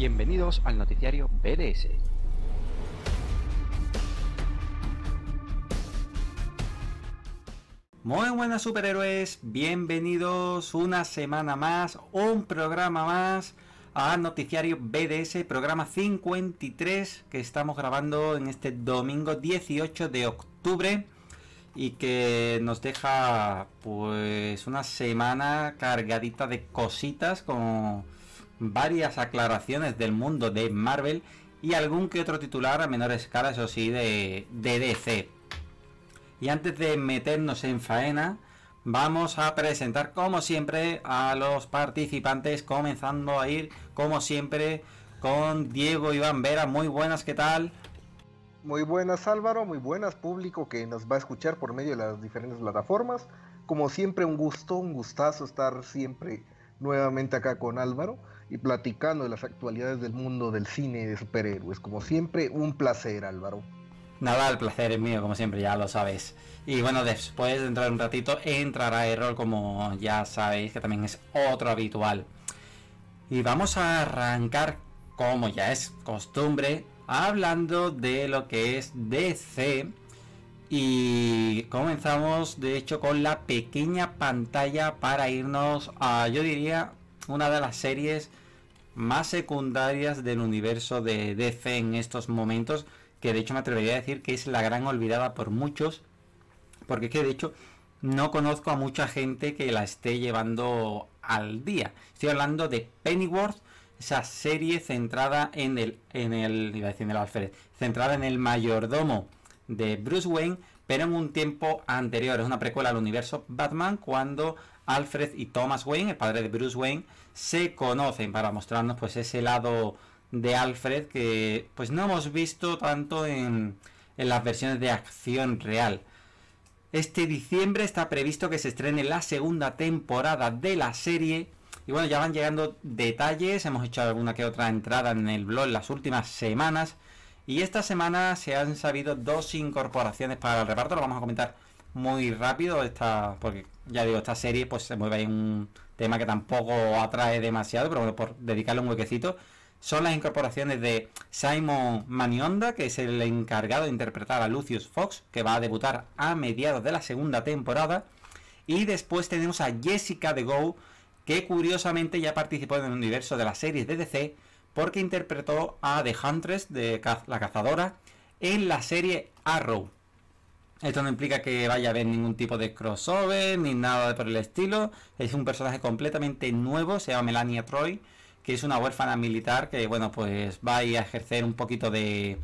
Bienvenidos al noticiario BDS. Muy buenas superhéroes, bienvenidos una semana más, un programa más al noticiario BDS, programa 53 que estamos grabando en este domingo 18 de octubre y que nos deja pues una semana cargadita de cositas con varias aclaraciones del mundo de Marvel y algún que otro titular a menor escala, eso sí, de, DC. Y antes de meternos en faena, vamos a presentar como siempre a los participantes, comenzando a ir como siempre con Diego Iván Vera. Muy buenas, ¿qué tal? Muy buenas Álvaro, muy buenas público que nos va a escuchar por medio de las diferentes plataformas. Como siempre un gusto, un gustazo estar siempre nuevamente acá con Álvaro y platicando de las actualidades del mundo del cine de superhéroes. Como siempre, un placer Álvaro. Nada, el placer es mío, como siempre, ya lo sabes. Y bueno, después de entrar un ratito, entrará Error, como ya sabéis, que también es otro habitual. Y vamos a arrancar, como ya es costumbre, hablando de lo que es DC. Y comenzamos de hecho con la pequeña pantalla para irnos a, yo diría, una de las series más secundarias del universo de DC en estos momentos, que de hecho me atrevería a decir que es la gran olvidada por muchos, porque es que de hecho no conozco a mucha gente que la esté llevando al día. Estoy hablando de Pennyworth, esa serie centrada en el, en el, iba a decir centrada en el mayordomo de Bruce Wayne, pero en un tiempo anterior. Es una precuela al universo Batman cuando Alfred y Thomas Wayne, el padre de Bruce Wayne, se conocen para mostrarnos pues ese lado de Alfred que pues no hemos visto tanto en, en las versiones de acción real. Este diciembre está previsto que se estrene la segunda temporada de la serie y bueno, ya van llegando detalles, hemos hecho alguna que otra entrada en el blog las últimas semanas. Y esta semana se han sabido dos incorporaciones para el reparto, lo vamos a comentar muy rápido, esta, porque ya digo, esta serie pues se mueve en un tema que tampoco atrae demasiado, pero bueno, por dedicarle un huequecito. Son las incorporaciones de Simon Manionda, que es el encargado de interpretar a Lucius Fox, que va a debutar a mediados de la segunda temporada. Y después tenemos a Jessica de Go, que curiosamente ya participó en el universo de las series de DC porque interpretó a The Huntress de la cazadora en la serie Arrow. Esto no implica que vaya a haber ningún tipo de crossover ni nada por el estilo. Es un personaje completamente nuevo, se llama Melania Troy, que es una huérfana militar que, bueno, pues va a, ir a ejercer un poquito de,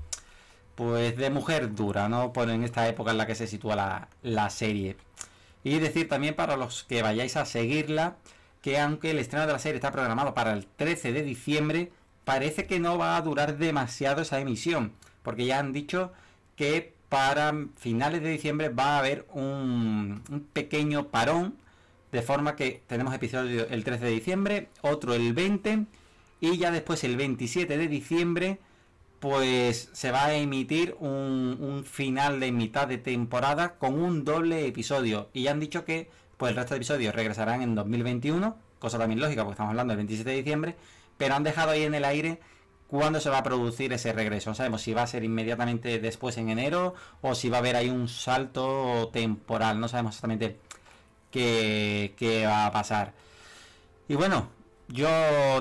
pues, de mujer dura, ¿no? Por en esta época en la que se sitúa la, la serie. Y decir también para los que vayáis a seguirla, que aunque el estreno de la serie está programado para el 13 de diciembre, parece que no va a durar demasiado esa emisión, porque ya han dicho que para finales de diciembre va a haber un, pequeño parón, de forma que tenemos episodio el 13 de diciembre, otro el 20 y ya después el 27 de diciembre pues se va a emitir un, un, final de mitad de temporada con un doble episodio. Y ya han dicho que pues el resto de episodios regresarán en 2021, cosa también lógica porque estamos hablando del 27 de diciembre, pero han dejado ahí en el aire cuándo se va a producir ese regreso. No sabemos si va a ser inmediatamente después en enero o si va a haber ahí un salto temporal. No sabemos exactamente qué, va a pasar. Y bueno, yo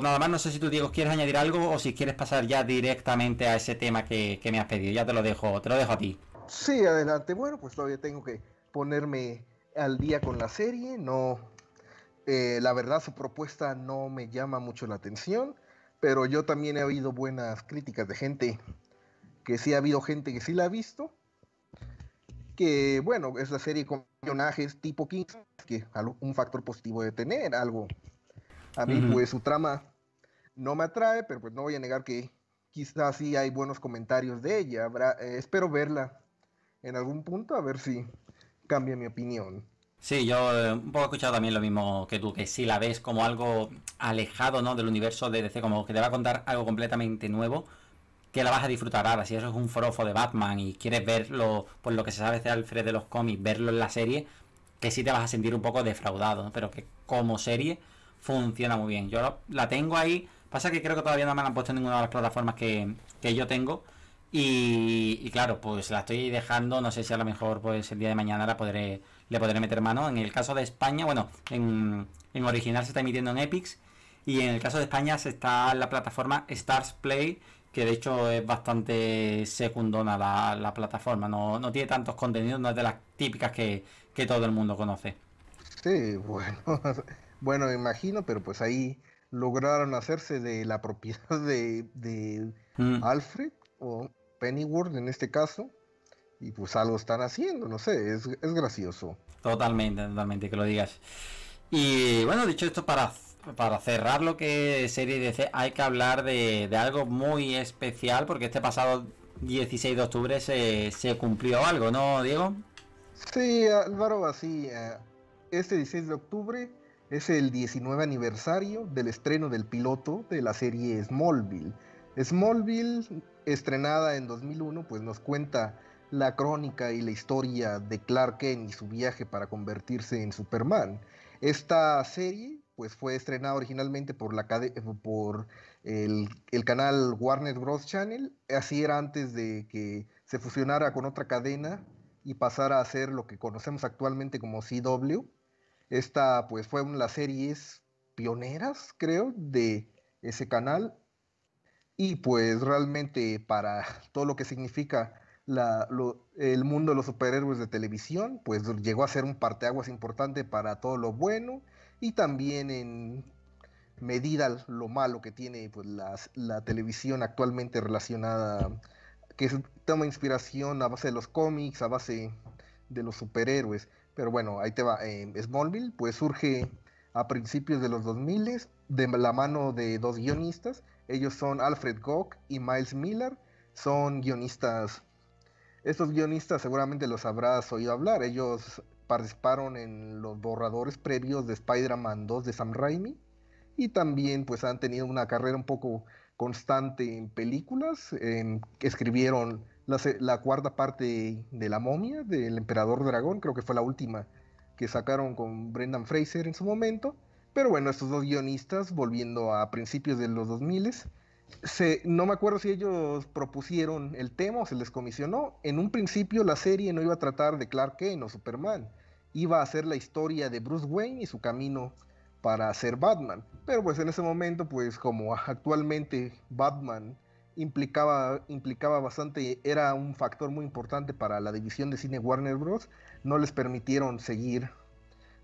nada más no sé si tú Diego quieres añadir algo o si quieres pasar ya directamente a ese tema que, que me has pedido. Ya te lo dejo, te lo dejo a ti. Sí, adelante. Bueno, pues todavía tengo que ponerme al día con la serie, no, eh, la verdad su propuesta no me llama mucho la atención, pero yo también he oído buenas críticas de gente que sí ha habido gente que sí la ha visto, que bueno, es la serie con personajes tipo King, que un factor positivo de tener, algo. A mí pues su trama no me atrae, pero pues no voy a negar que quizás sí hay buenos comentarios de ella. Eh, espero verla en algún punto a ver si cambia mi opinión. Sí, yo eh, un poco he escuchado también lo mismo que tú, que si la ves como algo alejado ¿no? del universo de DC, como que te va a contar algo completamente nuevo, que la vas a disfrutar ahora. Si eso es un forofo de Batman y quieres verlo, pues lo que se sabe de Alfred de los cómics, verlo en la serie, que sí te vas a sentir un poco defraudado, pero que como serie funciona muy bien. Yo la tengo ahí Pasa que creo que todavía no me han puesto en ninguna de las plataformas que, que yo tengo. Y, claro, pues la estoy dejando, no sé si a lo mejor pues el día de mañana la podré, le podré meter mano. En el caso de España, bueno, en, en original se está emitiendo en Epics y en el caso de España se está en la plataforma Stars Play, que de hecho es bastante secundona la, la plataforma, no, no, tiene tantos contenidos, no es de las típicas que, que todo el mundo conoce. Sí, bueno, bueno, imagino, pero pues ahí lograron hacerse de la propiedad de, de mm. Alfred o Pennyworth en este caso. Y pues algo están haciendo, no sé, es, es gracioso. Totalmente, totalmente, que lo digas. Y bueno, dicho esto, para, para cerrar lo que serie DC, hay que hablar de, de, algo muy especial, porque este pasado 16 de octubre se, se cumplió algo, ¿no, Diego? Sí, Álvaro, así, eh, este 16 de octubre es el 19 aniversario del estreno del piloto de la serie Smallville. Smallville estrenada en 2001, pues nos cuenta la crónica y la historia de Clark Kent y su viaje para convertirse en Superman. Esta serie pues fue estrenada originalmente por, la, por el, el, canal Warner Bros. Channel, así era antes de que se fusionara con otra cadena y pasara a ser lo que conocemos actualmente como CW. Esta pues fue una de las series pioneras, creo, de ese canal y pues realmente para todo lo que significa el mundo de los superhéroes de televisión, pues llegó a ser un parteaguas importante para todo lo bueno y también en medida lo malo que tiene pues, la, televisión actualmente relacionada, que toma inspiración a base de los cómics, a base de los superhéroes. Pero bueno, ahí te va. Eh, Smallville pues surge a principios de los 2000 de la mano de dos guionistas ellos son Alfred Gock y Miles Miller. Son guionistas. Estos guionistas seguramente los habrás oído hablar. Ellos participaron en los borradores previos de Spider-Man 2 de Sam Raimi. Y también pues han tenido una carrera un poco constante en películas. escribieron la, la, cuarta parte de La momia del Emperador Dragón. Creo que fue la última que sacaron con Brendan Fraser en su momento. Pero bueno, estos dos guionistas, volviendo a principios de los 2000, se, no me acuerdo si ellos propusieron el tema o se les comisionó. En un principio la serie no iba a tratar de Clark Kent o Superman, iba a ser la historia de Bruce Wayne y su camino para ser Batman. Pero pues en ese momento, pues como actualmente Batman implicaba, implicaba bastante, era un factor muy importante para la división de cine Warner Bros., no les permitieron seguir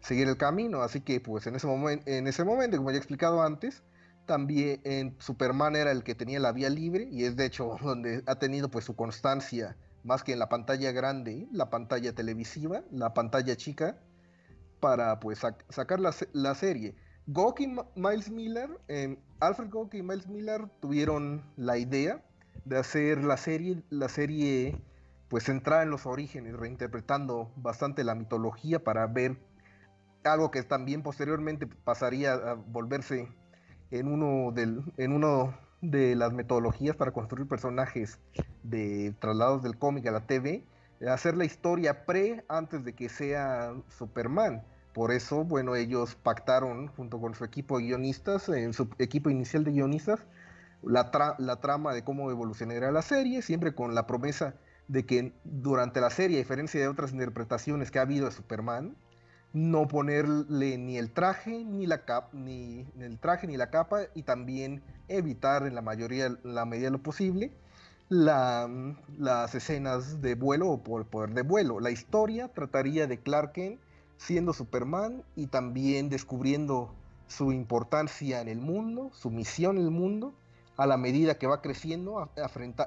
seguir el camino. Así que pues en ese, momento, en ese momento, como ya he explicado antes, también en Superman era el que tenía la vía libre y es de hecho donde ha tenido pues su constancia más que en la pantalla grande, la pantalla televisiva, la pantalla chica, para pues sacar la, la, serie. Gok y Miles Miller, eh, Alfred Gok y Miles Miller tuvieron la idea de hacer la serie, la serie pues centrada en los orígenes, reinterpretando bastante la mitología para ver algo que también posteriormente pasaría a volverse en uno, del, en uno de las metodologías para construir personajes de traslados del cómic a la TV, hacer la historia pre antes de que sea Superman. Por eso, bueno, ellos pactaron junto con su equipo de guionistas, en su equipo inicial de guionistas, la, la trama de cómo evolucionará la serie, siempre con la promesa de que durante la serie, a diferencia de otras interpretaciones que ha habido de Superman, no ponerle ni el traje ni la capa ni, el traje ni la capa y también evitar en la mayoría la medida de lo posible las escenas de vuelo o por poder de vuelo. La historia trataría de Clark siendo Superman y también descubriendo su importancia en el mundo, su misión en el mundo, a la medida que va creciendo,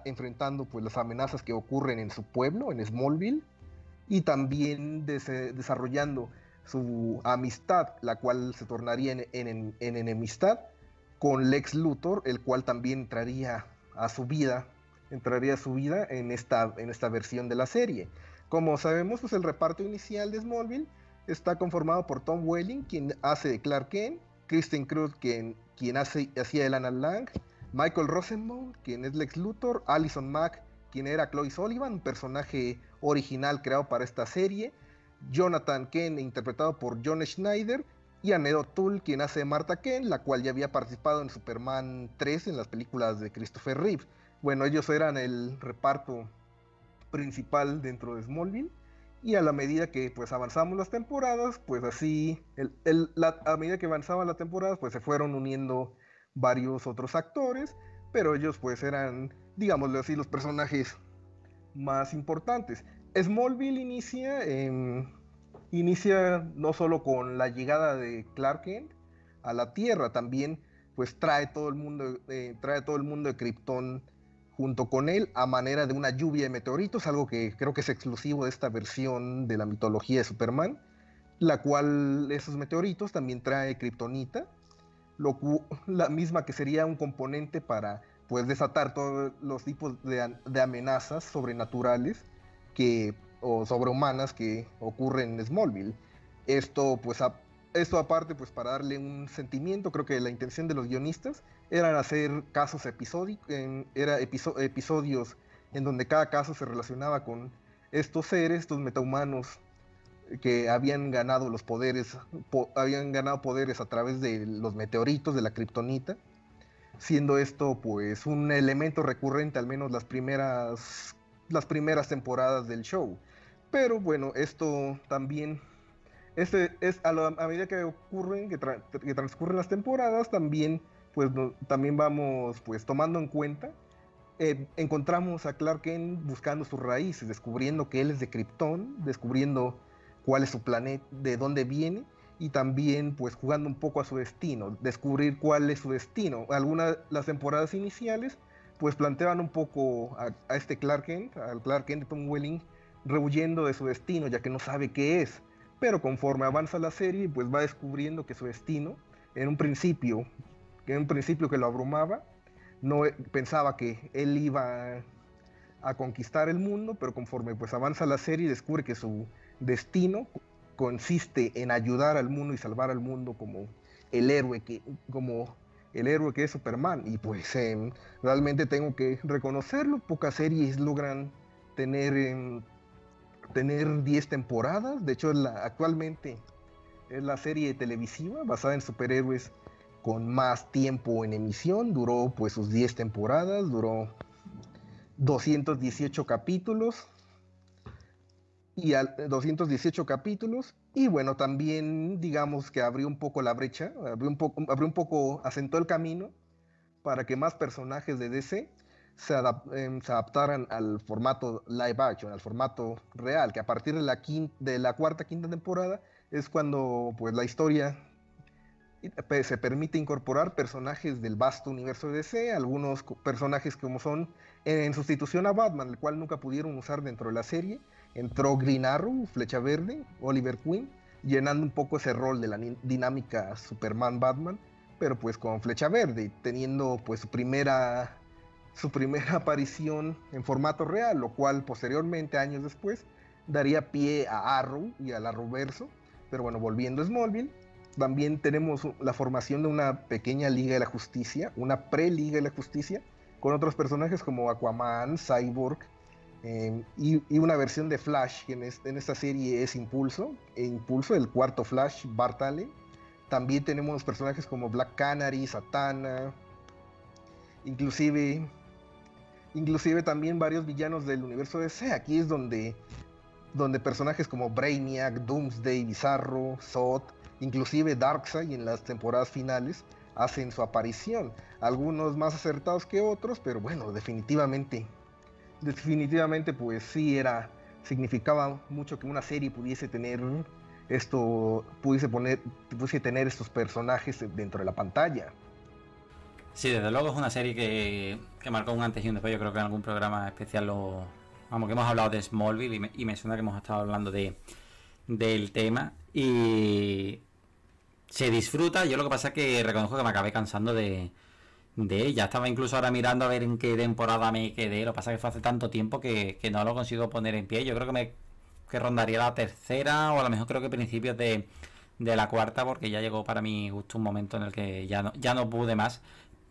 enfrentando pues, las amenazas que ocurren en su pueblo, en Smallville, y también desarrollando su amistad, la cual se tornaría en, enemistad con Lex Luthor, el cual también entraría a su vida, entraría a su vida en esta, en esta versión de la serie. Como sabemos, pues el reparto inicial de Smallville está conformado por Tom Welling, quien hace de Clark Kent, Kristen Cruz, quien, quien hace, hacía de Lana Lang, Michael Rosenbaum, quien es Lex Luthor, Allison Mack, quien era Chloe Sullivan, un personaje original creado para esta serie, Jonathan Kent, interpretado por John Schneider, y a Ned O'Toole, quien hace Martha Kent, la cual ya había participado en Superman 3 en las películas de Christopher Reeve. Bueno, ellos eran el reparto principal dentro de Smallville y a la medida que pues avanzamos las temporadas, pues así, a medida que avanzaban las temporadas, pues se fueron uniendo varios otros actores, pero ellos pues eran, digámoslo así, los personajes más importantes. Smallville inicia, inicia no solo con la llegada de Clark Kent a la Tierra, también pues trae todo el mundo, eh, trae todo el mundo de Krypton junto con él a manera de una lluvia de meteoritos, algo que creo que es exclusivo de esta versión de la mitología de Superman, la cual esos meteoritos también trae Kryptonita, la misma que sería un componente para pues desatar todos los tipos de, de amenazas sobrenaturales que, o sobrehumanas que ocurren en Smallville. Esto pues esto aparte, pues para darle un sentimiento, creo que la intención de los guionistas era hacer casos episódicos, era episodios en donde cada caso se relacionaba con estos seres, estos metahumanos que habían ganado los poderes, habían ganado poderes a través de los meteoritos de la kriptonita, siendo esto pues un elemento recurrente al menos las primeras las primeras temporadas del show. Pero bueno, esto también este es a, medida que ocurren, que, transcurren las temporadas, también, pues, también vamos pues tomando en cuenta. Eh, encontramos a Clark Kent buscando sus raíces, descubriendo que él es de Krypton, descubriendo cuál es su planeta, de dónde viene, y también pues jugando un poco a su destino, descubrir cuál es su destino. Algunas las temporadas iniciales pues planteaban un poco a, este Clark Kent, al Clark Kent Tom Welling, rehuyendo de su destino, ya que no sabe qué es. Pero conforme avanza la serie, pues va descubriendo que su destino, en un principio, en un principio que lo abrumaba, no e, pensaba que él iba a, conquistar el mundo, pero conforme pues avanza la serie descubre que su destino consiste en ayudar al mundo y salvar al mundo como el héroe que como el héroe que es Superman y pues em, realmente tengo que reconocerlo pocas series logran tener em, tener 10 temporadas. De hecho, actualmente es la serie televisiva basada en superhéroes con más tiempo en emisión. Duró pues sus 10 temporadas, duró 218 capítulos. Y al, 218 capítulos. Y bueno, también digamos que abrió un poco la brecha, abrió un poco, abrió un poco, asentó el camino para que más personajes de DC Em, se, adaptaran al formato live action, al formato real, que a partir de la, de la cuarta, quinta temporada es cuando pues, la historia se permite incorporar personajes del vasto universo de DC, algunos personajes como son en sustitución a Batman, el cual nunca pudieron usar dentro de la serie, entró Green Arrow, Flecha Verde, Oliver Queen, llenando un poco ese rol de la dinámica Superman-Batman, pero pues con Flecha Verde, teniendo pues su primera su primera aparición en formato real, lo cual posteriormente, años después, daría pie a Arrow y al Arrowverso. Pero bueno, volviendo a Smallville, también tenemos la formación de una pequeña Liga de la Justicia, una pre-Liga de la Justicia, con otros personajes como Aquaman, Cyborg em, y, una versión de Flash, que en, esta serie es Impulso, e Impulso, el cuarto Flash, Bart. También tenemos personajes como Black Canary, Satana, inclusive inclusive también varios villanos del universo DC. Aquí es donde, donde personajes como Brainiac, Doomsday, Bizarro, Zod, inclusive Darkseid en las temporadas finales hacen su aparición. Algunos más acertados que otros, pero bueno, definitivamente, definitivamente pues sí era, significaba mucho que una serie pudiese tener esto, pudiese poner, pudiese tener estos personajes dentro de la pantalla. Sí, desde luego es una serie que, marcó un antes y un después. Yo creo que en algún programa especial lo. Vamos, que hemos hablado de Smallville y me, suena que hemos estado hablando de del tema. Y se disfruta. Yo lo que pasa es que reconozco que me acabé cansando de, de ella. Estaba incluso ahora mirando a ver en qué temporada me quedé. Lo que pasa es que fue hace tanto tiempo que, no lo consigo poner en pie. Yo creo que me que rondaría la tercera o a lo mejor creo que principios de, de la cuarta porque ya llegó para mí justo un momento en el que ya no, ya no pude más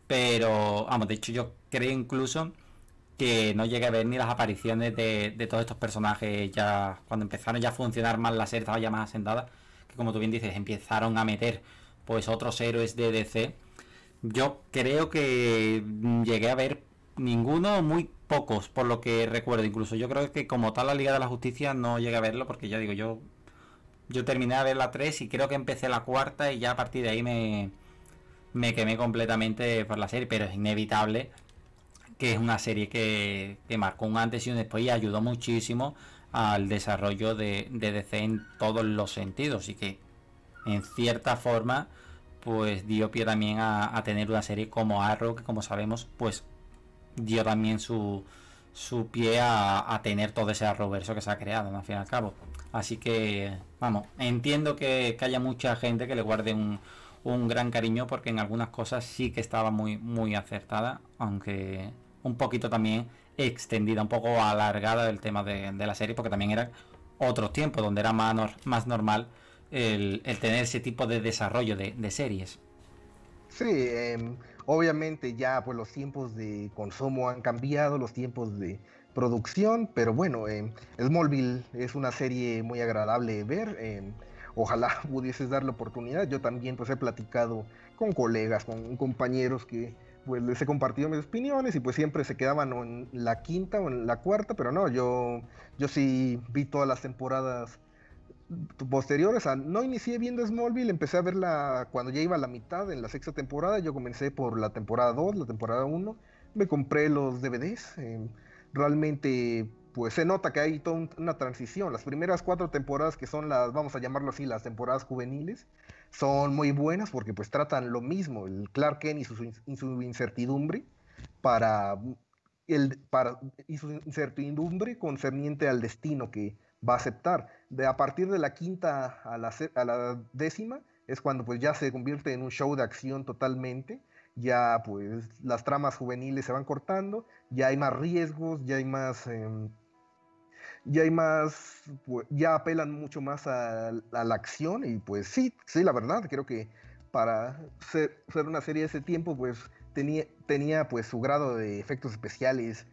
pero, vamos, de hecho yo creo incluso que no llegué a ver ni las apariciones de, todos estos personajes ya cuando empezaron ya a funcionar más la serie, estaba ya más asentada, que como tú bien dices, empezaron a meter pues otros héroes de DC, yo creo que llegué a ver ninguno, muy pocos, por lo que recuerdo. Incluso yo creo que como tal la Liga de la Justicia no llegué a verlo porque ya digo, yo yo terminé de ver la 3 y creo que empecé la cuarta y ya a partir de ahí me, me quemé completamente por la serie, pero es inevitable que es una serie que, que marcó un antes y un después y ayudó muchísimo al desarrollo de, de DC en todos los sentidos y que en cierta forma pues dio pie también a, tener una serie como Arrow que como sabemos pues dio también su, su pie a, tener todo ese Arrowverso que se ha creado al fin y al cabo. Así que vamos entiendo que, haya mucha gente que le guarde un, un, gran cariño porque en algunas cosas sí que estaba muy muy acertada aunque un poquito también extendida un poco alargada del tema de, la serie porque también eran otros tiempos donde era más, más normal el, tener ese tipo de desarrollo de, series. Sí, em, obviamente ya pues los tiempos de consumo han cambiado, los tiempos de producción, pero bueno, eh, Smallville es una serie muy agradable de ver. Em, ojalá pudieses dar la oportunidad. Yo también pues he platicado con colegas, con compañeros que pues les he compartido mis opiniones y pues siempre se quedaban en la quinta o en la cuarta, pero no, yo, yo sí vi todas las temporadas posteriores, no inicié viendo Smallville, empecé a verla cuando ya iba a la mitad, en la sexta temporada, yo comencé por la temporada 2, la temporada 1, me compré los DVDs, eh, realmente pues se nota que hay toda una transición, las primeras cuatro temporadas que son las, vamos a llamarlo así, las temporadas juveniles, son muy buenas porque pues tratan lo mismo, el Clark Kent y su, incertidumbre para el, para, y su incertidumbre concerniente al destino que va a aceptar. De, a partir de la quinta a la, décima es cuando pues ya se convierte en un show de acción totalmente, ya pues las tramas juveniles se van cortando, ya hay más riesgos, ya hay más... Em, ya hay más, pues, ya apelan mucho más a, la acción. Y pues sí, sí, la verdad, creo que para ser, ser, una serie de ese tiempo pues tenía, tenía pues su grado de efectos especiales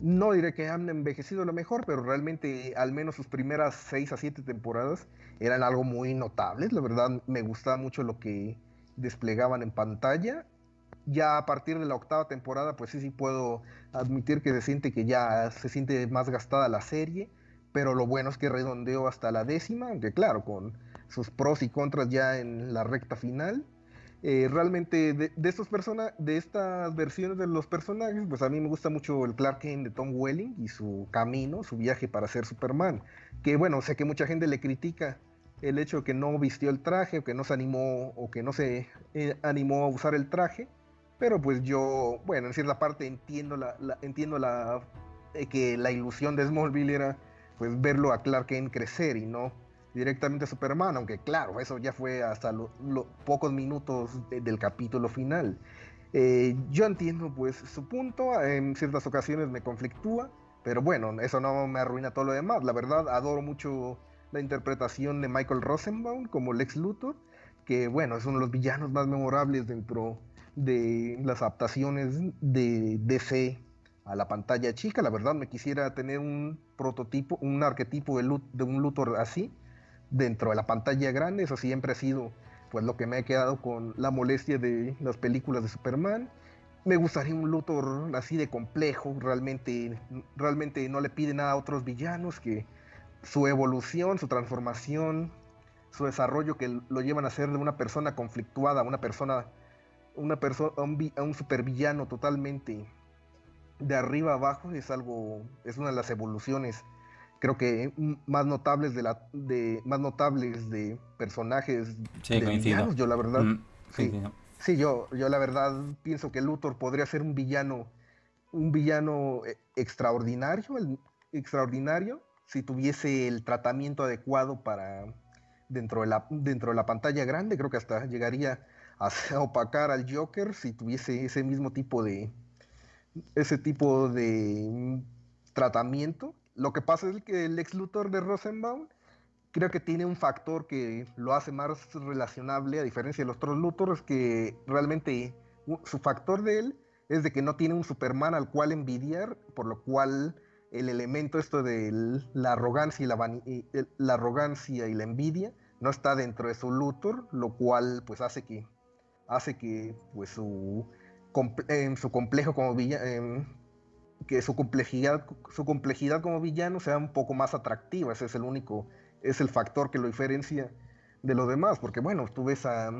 no diré que han envejecido lo mejor, pero realmente al menos sus primeras 6 a 7 temporadas eran algo muy notable. La verdad me gustaba mucho lo que desplegaban en pantalla. Ya a partir de la octava temporada, pues sí, sí puedo admitir que se siente que ya se siente más gastada la serie, pero lo bueno es que redondeó hasta la décima, aunque claro, con sus pros y contras ya en la recta final. Eh, realmente de, estas versiones de los personajes, pues a mí me gusta mucho el Clark Kent de Tom Welling y su camino, su viaje para ser Superman. Que bueno, sé que mucha gente le critica el hecho de que no vistió el traje, o que no se animó, o que no se eh, animó a usar el traje. Pero pues yo, bueno, en cierta parte entiendo la, entiendo la que la ilusión de Smallville era pues verlo a Clark Kent crecer y no directamente a Superman, aunque claro, eso ya fue hasta los pocos minutos del capítulo final. Eh, yo entiendo pues su punto, en ciertas ocasiones me conflictúa, pero bueno, eso no me arruina todo lo demás. La verdad, adoro mucho la interpretación de Michael Rosenbaum como Lex Luthor, que bueno, es uno de los villanos más memorables dentro de las adaptaciones de DC a la pantalla chica. La verdad, me quisiera tener un prototipo, un arquetipo de, de un Luthor así dentro de la pantalla grande. Eso siempre ha sido pues lo que me ha quedado con la molestia de las películas de Superman. Me gustaría un Luthor así de complejo, realmente, realmente no le pide nada a otros villanos que su evolución, su transformación, su desarrollo que lo llevan a ser de una persona conflictuada, una persona, una persona, un, un supervillano totalmente de arriba abajo es algo, es una de las evoluciones creo que más notables de la de más notables de personajes sí, de yo la verdad mm, sí, sí, yo yo la verdad pienso que Luthor podría ser un villano un villano eh, extraordinario extraordinario si tuviese el tratamiento adecuado para dentro de la dentro de la pantalla grande creo que hasta llegaría a opacar al Joker si tuviese ese mismo tipo de ese tipo de mm, tratamiento lo que pasa es que el ex Luthor de Rosenbaum creo que tiene un factor que lo hace más relacionable, a diferencia de los otros Luthors, que realmente su factor de él es de que no tiene un Superman al cual envidiar, por lo cual el elemento esto de la arrogancia y la, arrogancia y la envidia no está dentro de su Luthor, lo cual pues hace que hace que pues su, su complejo como villano que su complejidad su complejidad como villano sea un poco más atractiva ese es el único es el factor que lo diferencia de los demás porque bueno tú ves a,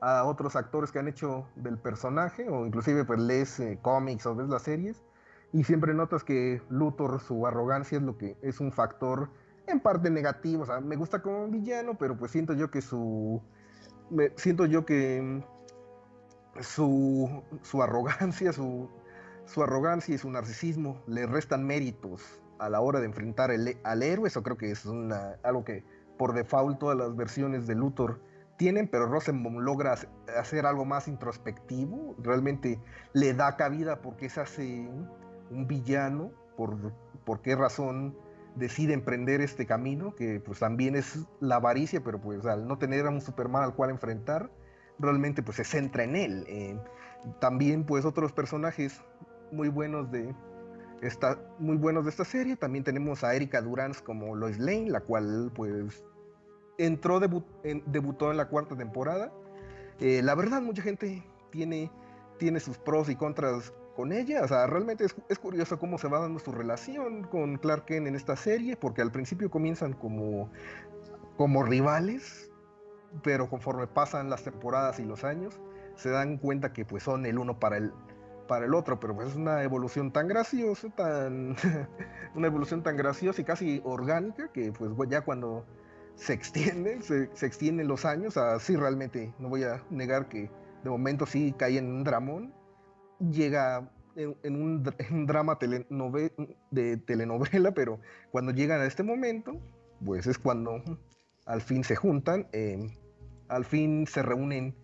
a otros actores que han hecho del personaje o inclusive pues lees eh, cómics o ves las series y siempre notas que Luthor su arrogancia es lo que es un factor en parte negativo o sea me gusta como villano pero pues siento yo que su siento yo que mm, su, su arrogancia, su, su, arrogancia y su narcisismo le restan méritos a la hora de enfrentar al héroe. Eso creo que es algo que por default todas las versiones de Luthor tienen, pero Rosenbaum logra hacer algo más introspectivo. Realmente le da cabida porque se hace un villano, por, por qué razón decide emprender este camino, que pues también es la avaricia, pero pues al no tener a un Superman al cual enfrentar, realmente pues se centra en él. Eh, también pues otros personajes muy buenos de esta, muy buenos de esta serie, también tenemos a Erika Durans como Lois Lane, la cual pues entró, debutó en la cuarta temporada. Eh, la verdad mucha gente tiene, tiene sus pros y contras con ella. O sea, realmente es, curioso cómo se va dando su relación con Clark Kent en esta serie, porque al principio comienzan como, como rivales, pero conforme pasan las temporadas y los años, se dan cuenta que pues son el uno para el, para el otro, pero pues es una evolución tan graciosa, tan una evolución tan graciosa y casi orgánica que pues ya cuando se extiende, se, extienden los años, así realmente no voy a negar que de momento sí cae en un dramón, llega en, un, drama de telenovela, pero cuando llegan a este momento, pues es cuando al fin se juntan, em, al fin se reúnen,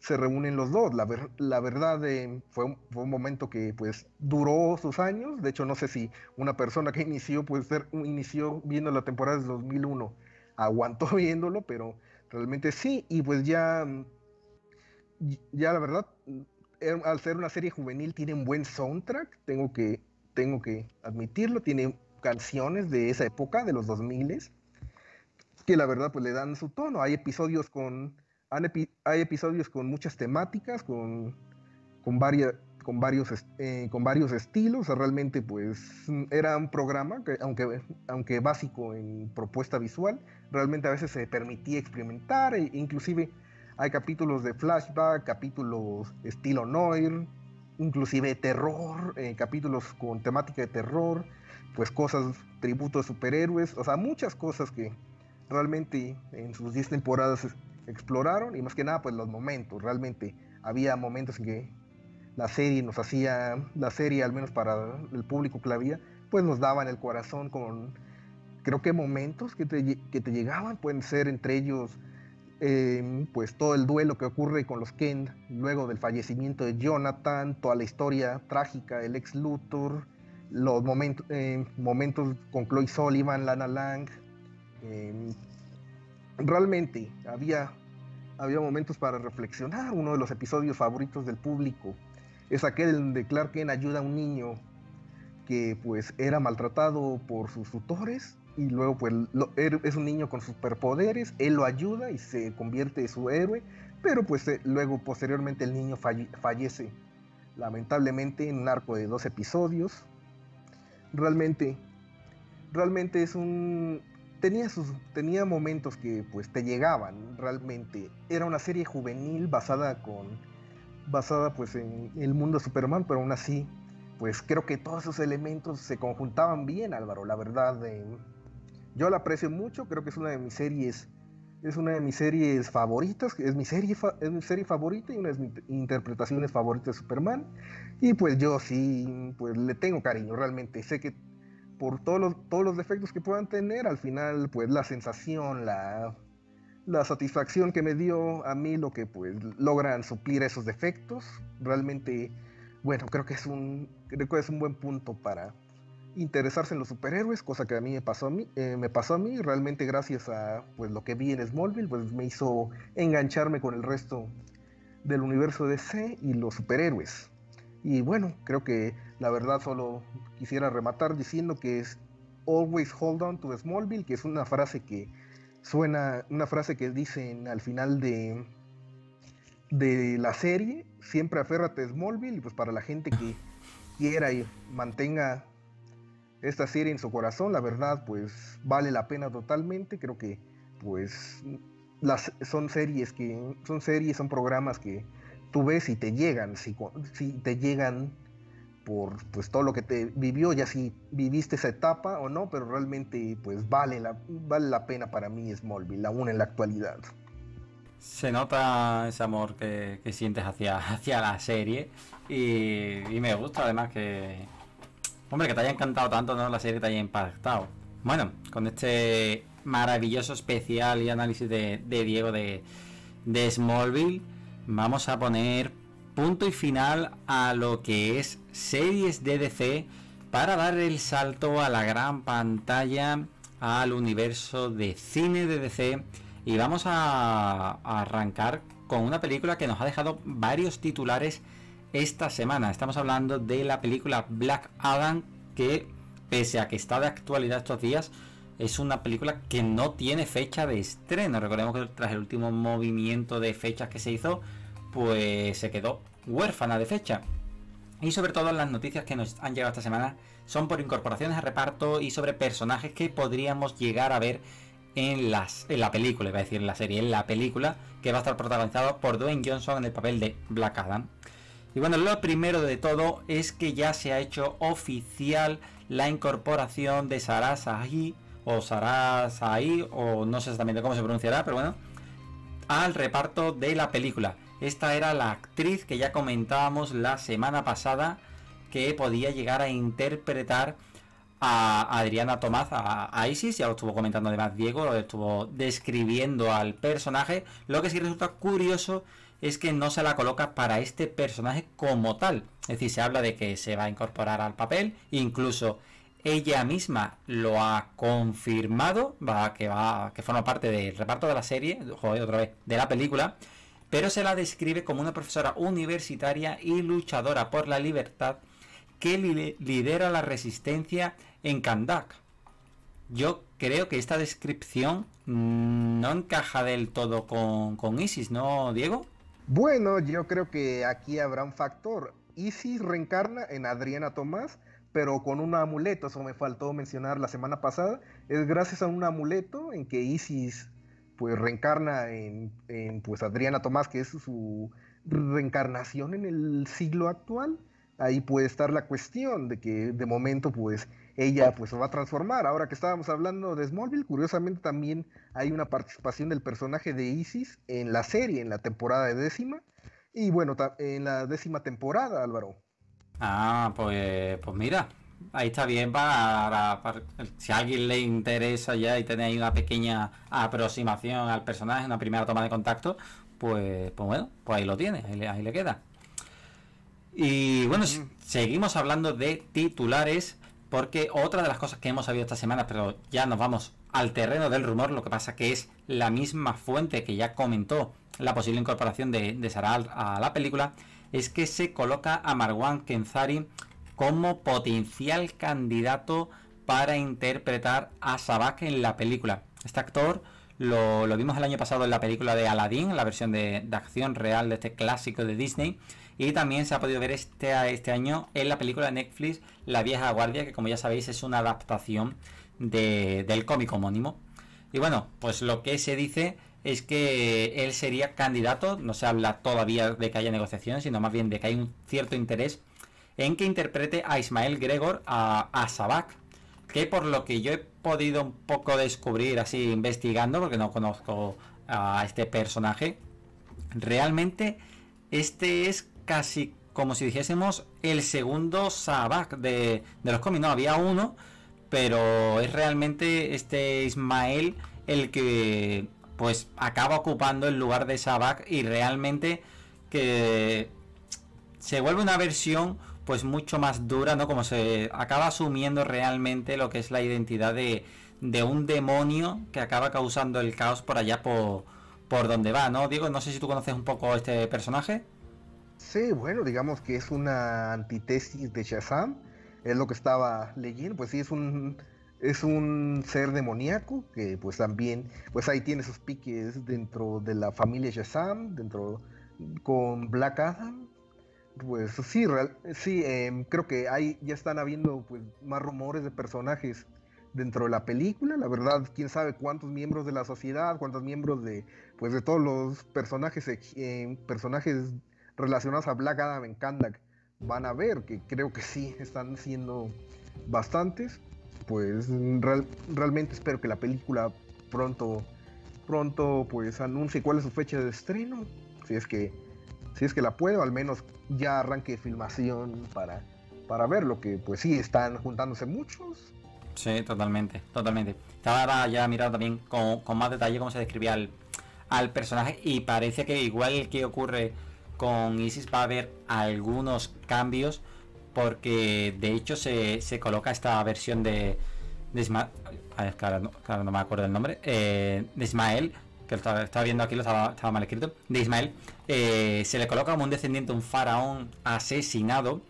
se reúnen los dos. La, la verdad em, fue, un, fue, un, momento que pues duró sus años. De hecho, no sé si una persona que inició, pues inició viendo la temporada de 2001 aguantó viéndolo, pero realmente sí. Y pues ya, ya la verdad, al ser una serie juvenil, tiene un buen soundtrack, tengo que, tengo que admitirlo, tiene canciones de esa época, de los 2000 que la verdad pues le dan su tono. Hay episodios con, hay episodios con muchas temáticas, con, con, con, varios, eh, con varios estilos. realmente pues era un programa que aunque, aunque básico en propuesta visual, realmente a veces se permitía experimentar e inclusive hay capítulos de flashback, capítulos estilo noir, inclusive terror, eh, capítulos con temática de terror, pues cosas, tributos de superhéroes, o sea, muchas cosas que realmente en sus 10 temporadas exploraron y más que nada pues los momentos, realmente había momentos en que la serie nos hacía, la serie al menos para el público que la había, pues nos daba en el corazón con, creo que momentos que te, que te llegaban, pueden ser entre ellos Em, pues todo el duelo que ocurre con los Kent luego del fallecimiento de Jonathan, toda la historia trágica del ex Luthor, los momentos, em, momentos con Chloe Sullivan, Lana Lang. Em, realmente había, había momentos para reflexionar. Uno de los episodios favoritos del público es aquel donde Clark Kent ayuda a un niño que pues era maltratado por sus tutores y luego pues es un niño con superpoderes, él lo ayuda y se convierte en su héroe, pero pues eh, luego posteriormente el niño fallece lamentablemente en un arco de dos episodios. Realmente, realmente es un... Tenía, sus, tenía momentos que pues te llegaban, realmente. Era una serie juvenil basada con... basada pues en el mundo de Superman, pero aún así pues creo que todos esos elementos se conjuntaban bien, Álvaro, la verdad. Yo la aprecio mucho, creo que es una de mis series, es una de mis series favoritas, es mi serie, es mi serie favorita y una de mis interpretaciones favoritas de Superman. Y pues yo sí, pues le tengo cariño, realmente. Sé que por todos los, todos los defectos que puedan tener, al final, pues la sensación, la, la satisfacción que me dio a mí, lo que pues logran suplir esos defectos, realmente, bueno, creo que es un, es un buen punto para interesarse en los superhéroes, cosa que a mí me pasó a mí, eh, me pasó a mí realmente gracias a pues lo que vi en Smallville, pues me hizo engancharme con el resto del universo DC y los superhéroes. Y bueno, creo que la verdad solo quisiera rematar diciendo que es always hold on to Smallville, que es una frase que suena una frase que dicen al final de, de la serie, siempre aférrate a Smallville, y pues para la gente que quiera y mantenga esta serie en su corazón, la verdad, pues vale la pena totalmente, creo que pues las, son series que, son series, son programas que tú ves y te llegan, si, si te llegan por pues todo lo que te vivió, ya si viviste esa etapa o no, pero realmente pues vale la, vale la pena para mí Smallville, aún en la actualidad. Se nota ese amor que, sientes hacia, hacia la serie y, me gusta además que, hombre, que te haya encantado tanto, ¿no? La serie te haya impactado. Bueno, con este maravilloso especial y análisis de, Diego de, de Smallville, vamos a poner punto y final a lo que es series de DC para dar el salto a la gran pantalla, al universo de cine de DC. Y vamos a, arrancar con una película que nos ha dejado varios titulares esta semana. Estamos hablando de la película Black Adam, que pese a que está de actualidad estos días, es una película que no tiene fecha de estreno. Recordemos que tras el último movimiento de fechas que se hizo, pues se quedó huérfana de fecha. Y sobre todo las noticias que nos han llegado esta semana son por incorporaciones a reparto y sobre personajes que podríamos llegar a ver en, las, en la película, iba a decir en la serie, en la película que va a estar protagonizado por Dwayne Johnson en el papel de Black Adam. Y bueno, lo primero de todo es que ya se ha hecho oficial la incorporación de Sarah Sahi, o Sarah Sahi, o no sé exactamente cómo se pronunciará, pero bueno, al reparto de la película. Esta era la actriz que ya comentábamos la semana pasada que podía llegar a interpretar a Adriana Tomás, a, Isis, ya lo estuvo comentando además Diego, lo estuvo describiendo al personaje. Lo que sí resulta curioso es que no se la coloca para este personaje como tal. Es decir, se habla de que se va a incorporar al papel, incluso ella misma lo ha confirmado, va, que va, que forma parte del reparto de la serie, joder, otra vez, de la película pero se la describe como una profesora universitaria y luchadora por la libertad que lidera la resistencia en Kandak. Yo creo que esta descripción no encaja del todo con, Isis, ¿no, Diego? Bueno, yo creo que aquí habrá un factor. Isis reencarna en Adriana Tomás, pero con un amuleto, eso me faltó mencionar la semana pasada. Es gracias a un amuleto en que Isis pues reencarna en, pues Adriana Tomás, que es su reencarnación en el siglo actual. Ahí puede estar la cuestión de que de momento pues ella pues se va a transformar. Ahora que estábamos hablando de Smallville, curiosamente también hay una participación del personaje de Isis en la serie, en la temporada de décima. Y bueno, en la décima temporada, Álvaro. Ah, pues, pues mira, ahí está bien para, si a alguien le interesa ya y tenéis una pequeña aproximación al personaje, una primera toma de contacto, pues, pues bueno, pues ahí lo tiene, ahí le, queda. Y bueno, seguimos hablando de titulares, porque otra de las cosas que hemos sabido esta semana, pero ya nos vamos al terreno del rumor, lo que pasa que es la misma fuente que ya comentó la posible incorporación de, de a la película, es que se coloca a Marwan Kenzari como potencial candidato para interpretar a Sabak en la película. Este actor lo, vimos el año pasado en la película de Aladdin, la versión de, acción real de este clásico de Disney. Y también se ha podido ver este, este año en la película de Netflix La vieja guardia, que como ya sabéis es una adaptación del cómic homónimo. Y bueno, pues lo que se dice es que él sería candidato, no se habla todavía de que haya negociaciones, sino más bien de que hay un cierto interés en que interprete a Ismael Gregor, a, a Sabak, que por lo que yo he podido un poco descubrir así investigando, porque no conozco a este personaje, realmente este es casi como si dijésemos el segundo Sabak de, de los cómics. No, había uno, pero es realmente este Ismael el que pues acaba ocupando el lugar de Sabak y realmente que se vuelve una versión pues mucho más dura, ¿no? Como se acaba asumiendo realmente lo que es la identidad de, un demonio que acaba causando el caos por allá por, por donde va, ¿no? Diego, no sé si tú conoces un poco este personaje. Sí, bueno, digamos que es una antítesis de Shazam, es lo que estaba leyendo, pues sí, es un es un ser demoníaco que pues también, pues ahí tiene sus piques dentro de la familia Shazam, dentro con Black Adam. Pues sí, sí em, creo que ahí ya están habiendo pues, más rumores de personajes dentro de la película. La verdad, quién sabe cuántos miembros de la sociedad, cuántos miembros de, pues, de todos los personajes, eh, personajes relacionados a Black Adam en Kandak van a ver, que creo que sí están siendo bastantes. Pues realmente espero que la película pronto, pronto, pues anuncie cuál es su fecha de estreno, si es que, si es que la puedo, al menos ya arranque filmación para, para ver lo que, pues sí, están juntándose muchos Sí, totalmente, totalmente. Estaba ya mirando también con, más detalle cómo se describía al, personaje y parece que igual que ocurre con Isis va a haber algunos cambios porque de hecho se, coloca esta versión de, de Ismael, a ver, claro, no, me acuerdo el nombre, eh, de Ismael, que lo estaba, viendo aquí, lo estaba, mal escrito, de Ismael, eh, se le coloca como un descendiente, un faraón asesinado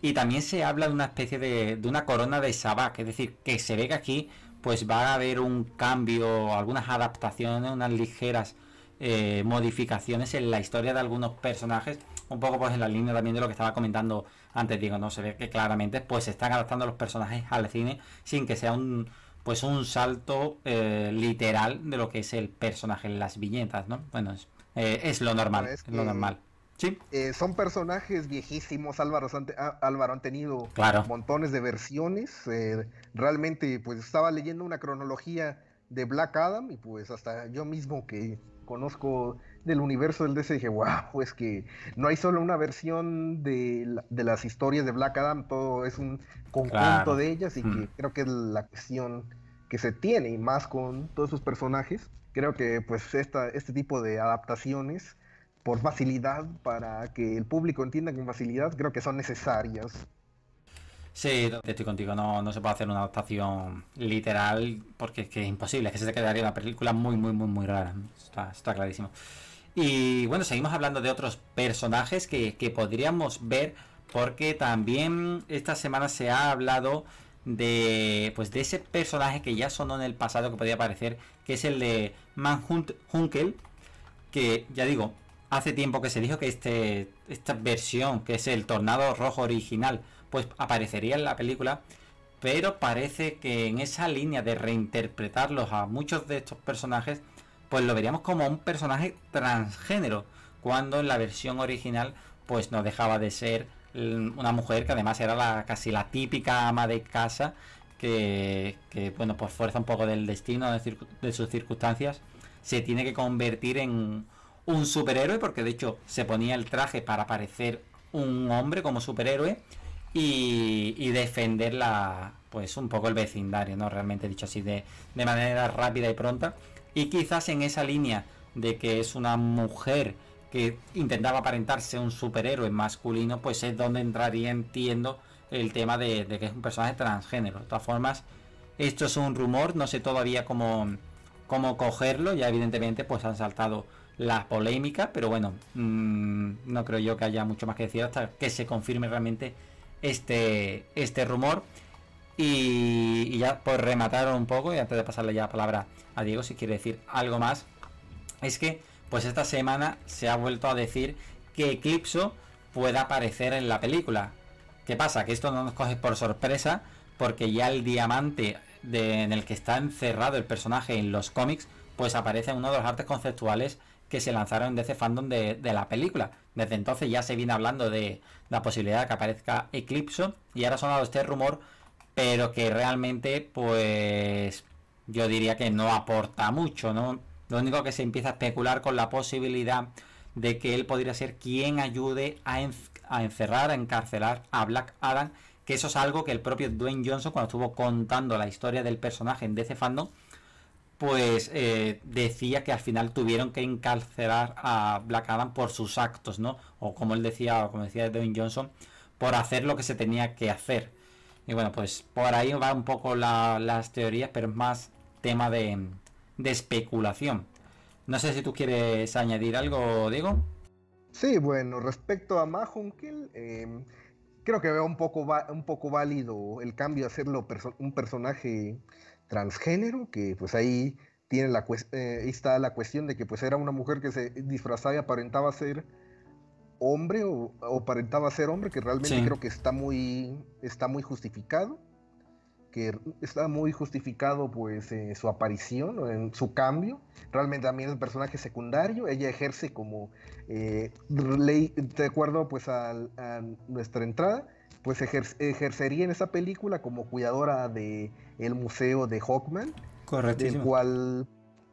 y también se habla de una especie de, de una corona de Sabak, es decir, que se ve que aquí pues va a haber un cambio, algunas adaptaciones, unas ligeras eh, modificaciones en la historia de algunos personajes, un poco pues en la línea también de lo que estaba comentando antes, digo, no se ve que claramente pues se están adaptando los personajes al cine sin que sea un pues un salto eh, literal de lo que es el personaje en las viñetas, ¿no? Bueno, es, eh, lo normal, es lo normal. Eh, son personajes viejísimos, Álvaro, Álvaro han tenido montones de versiones. Realmente, pues estaba leyendo una cronología de Black Adam y pues hasta yo mismo que conozco del universo del DC dije, wow, pues que no hay solo una versión de, las historias de Black Adam, todo es un conjunto de ellas y que creo que es la cuestión que se tiene y más con todos esos personajes. Creo que pues esta, este tipo de adaptaciones por facilidad, para que el público entienda con facilidad, creo que son necesarias. Sí, estoy contigo, no, no se puede hacer una adaptación literal porque es que es imposible, es que se te quedaría una película muy, muy, muy, muy rara. Está, está clarísimo. Y bueno, seguimos hablando de otros personajes que, que podríamos ver porque también esta semana se ha hablado de pues de ese personaje que ya sonó en el pasado que podía aparecer, que es el de Manhunt Hunkel, que ya digo, hace tiempo que se dijo que este, esta versión, que es el Tornado Rojo original, pues aparecería en la película, pero parece que en esa línea de reinterpretarlos a muchos de estos personajes, pues lo veríamos como un personaje transgénero, cuando en la versión original pues no dejaba de ser una mujer que además era la, casi la típica ama de casa que, que bueno, por fuerza un poco del destino, de sus circunstancias, se tiene que convertir en un superhéroe, porque de hecho se ponía el traje para parecer un hombre como superhéroe y, y defender la, pues un poco el vecindario, ¿no? Realmente dicho así, de, de manera rápida y pronta. Y quizás en esa línea de que es una mujer que intentaba aparentarse un superhéroe masculino, pues es donde entraría, entiendo, el tema de, que es un personaje transgénero. De todas formas, esto es un rumor, no sé todavía cómo, cómo cogerlo, ya evidentemente pues han saltado la polémica, pero bueno, mm, no creo yo que haya mucho más que decir hasta que se confirme realmente este, este rumor. Y, ya por rematar un poco, y antes de pasarle ya la palabra a Diego, si quiere decir algo más, es que pues esta semana se ha vuelto a decir que Eclipso pueda aparecer en la película. ¿Qué pasa? Que esto no nos coge por sorpresa, porque ya el diamante en el que está encerrado el personaje en los cómics, pues aparece en uno de los artes conceptuales que se lanzaron de ese fandom de, la película. Desde entonces ya se viene hablando de la posibilidad de que aparezca Eclipso y ahora ha sonado este rumor, pero que realmente pues yo diría que no aporta mucho, ¿no? Lo único que se empieza a especular con la posibilidad de que él podría ser quien ayude a, encerrar, a encarcelar a Black Adam, que eso es algo que el propio Dwayne Johnson cuando estuvo contando la historia del personaje en DC pues eh, decía que al final tuvieron que encarcelar a Black Adam por sus actos, ¿no? O como él decía, o como decía Dwayne Johnson, por hacer lo que se tenía que hacer. Y bueno, pues por ahí va un poco las teorías, pero es más tema de, especulación. No sé si tú quieres añadir algo, Diego. Sí, bueno, respecto a Mahunkel, em, creo que veo un poco, un poco válido el cambio de hacerlo un personaje transgénero, que pues ahí tiene la eh, está la cuestión de que pues era una mujer que se disfrazaba y aparentaba ser hombre o, aparentaba ser hombre, que realmente creo que está muy, está muy justificado, que está muy justificado pues eh, su aparición, en su cambio. Realmente también es un personaje secundario, ella ejerce como, eh, de acuerdo pues a, nuestra entrada, pues ejercería en esa película como cuidadora de el museo de Hawkman. Correcto. Del cual,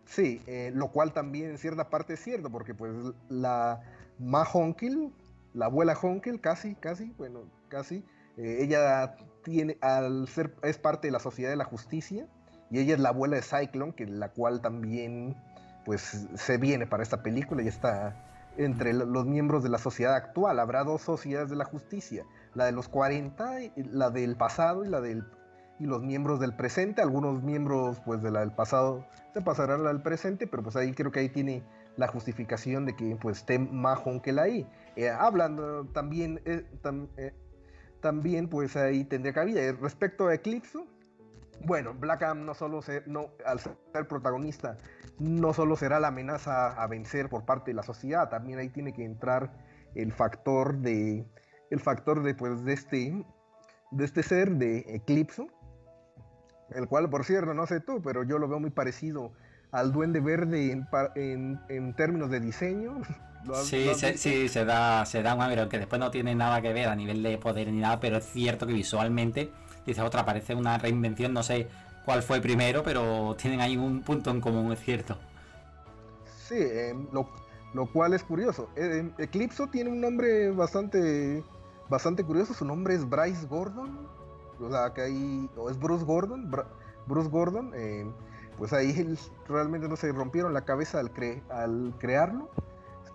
sí, eh, lo cual también en cierta parte es cierto, porque pues la Ma Honkel, la abuela Honkel, casi, casi, bueno, casi, eh, ella tiene, al ser, es parte de la Sociedad de la Justicia, y ella es la abuela de Cyclone, la cual también, pues, se viene para esta película y está entre los miembros de la sociedad actual. Habrá dos sociedades de la justicia, la de los 40, la del pasado y la del y los miembros del presente, algunos miembros pues de la del pasado se pasarán a la del presente, pero pues ahí creo que ahí tiene la justificación de que pues esté Mahon que la ahí. Eh, hablando también, eh, eh, también pues ahí tendría cabida. Respecto a Eclipse, bueno, Black Adam no solo ser, no, al ser protagonista, no solo será la amenaza a vencer por parte de la sociedad, también ahí tiene que entrar el factor de el factor de pues de este de este ser de Eclipse el cual, por cierto, no sé tú, pero yo lo veo muy parecido al Duende Verde en, en, términos de diseño. Sí, se, sí, se da, se da un pero que después no tiene nada que ver a nivel de poder ni nada, pero es cierto que visualmente, dice otra, parece una reinvención, no sé cuál fue primero, pero tienen ahí un punto en común, es cierto. Sí, em, lo, lo, cual es curioso. Eh, Eclipso tiene un nombre bastante, bastante curioso, su nombre es Bryce Gordon o sea, que ahí, o es Bruce Gordon, Bruce Gordon, eh, pues ahí realmente no se rompieron la cabeza al, al crearlo,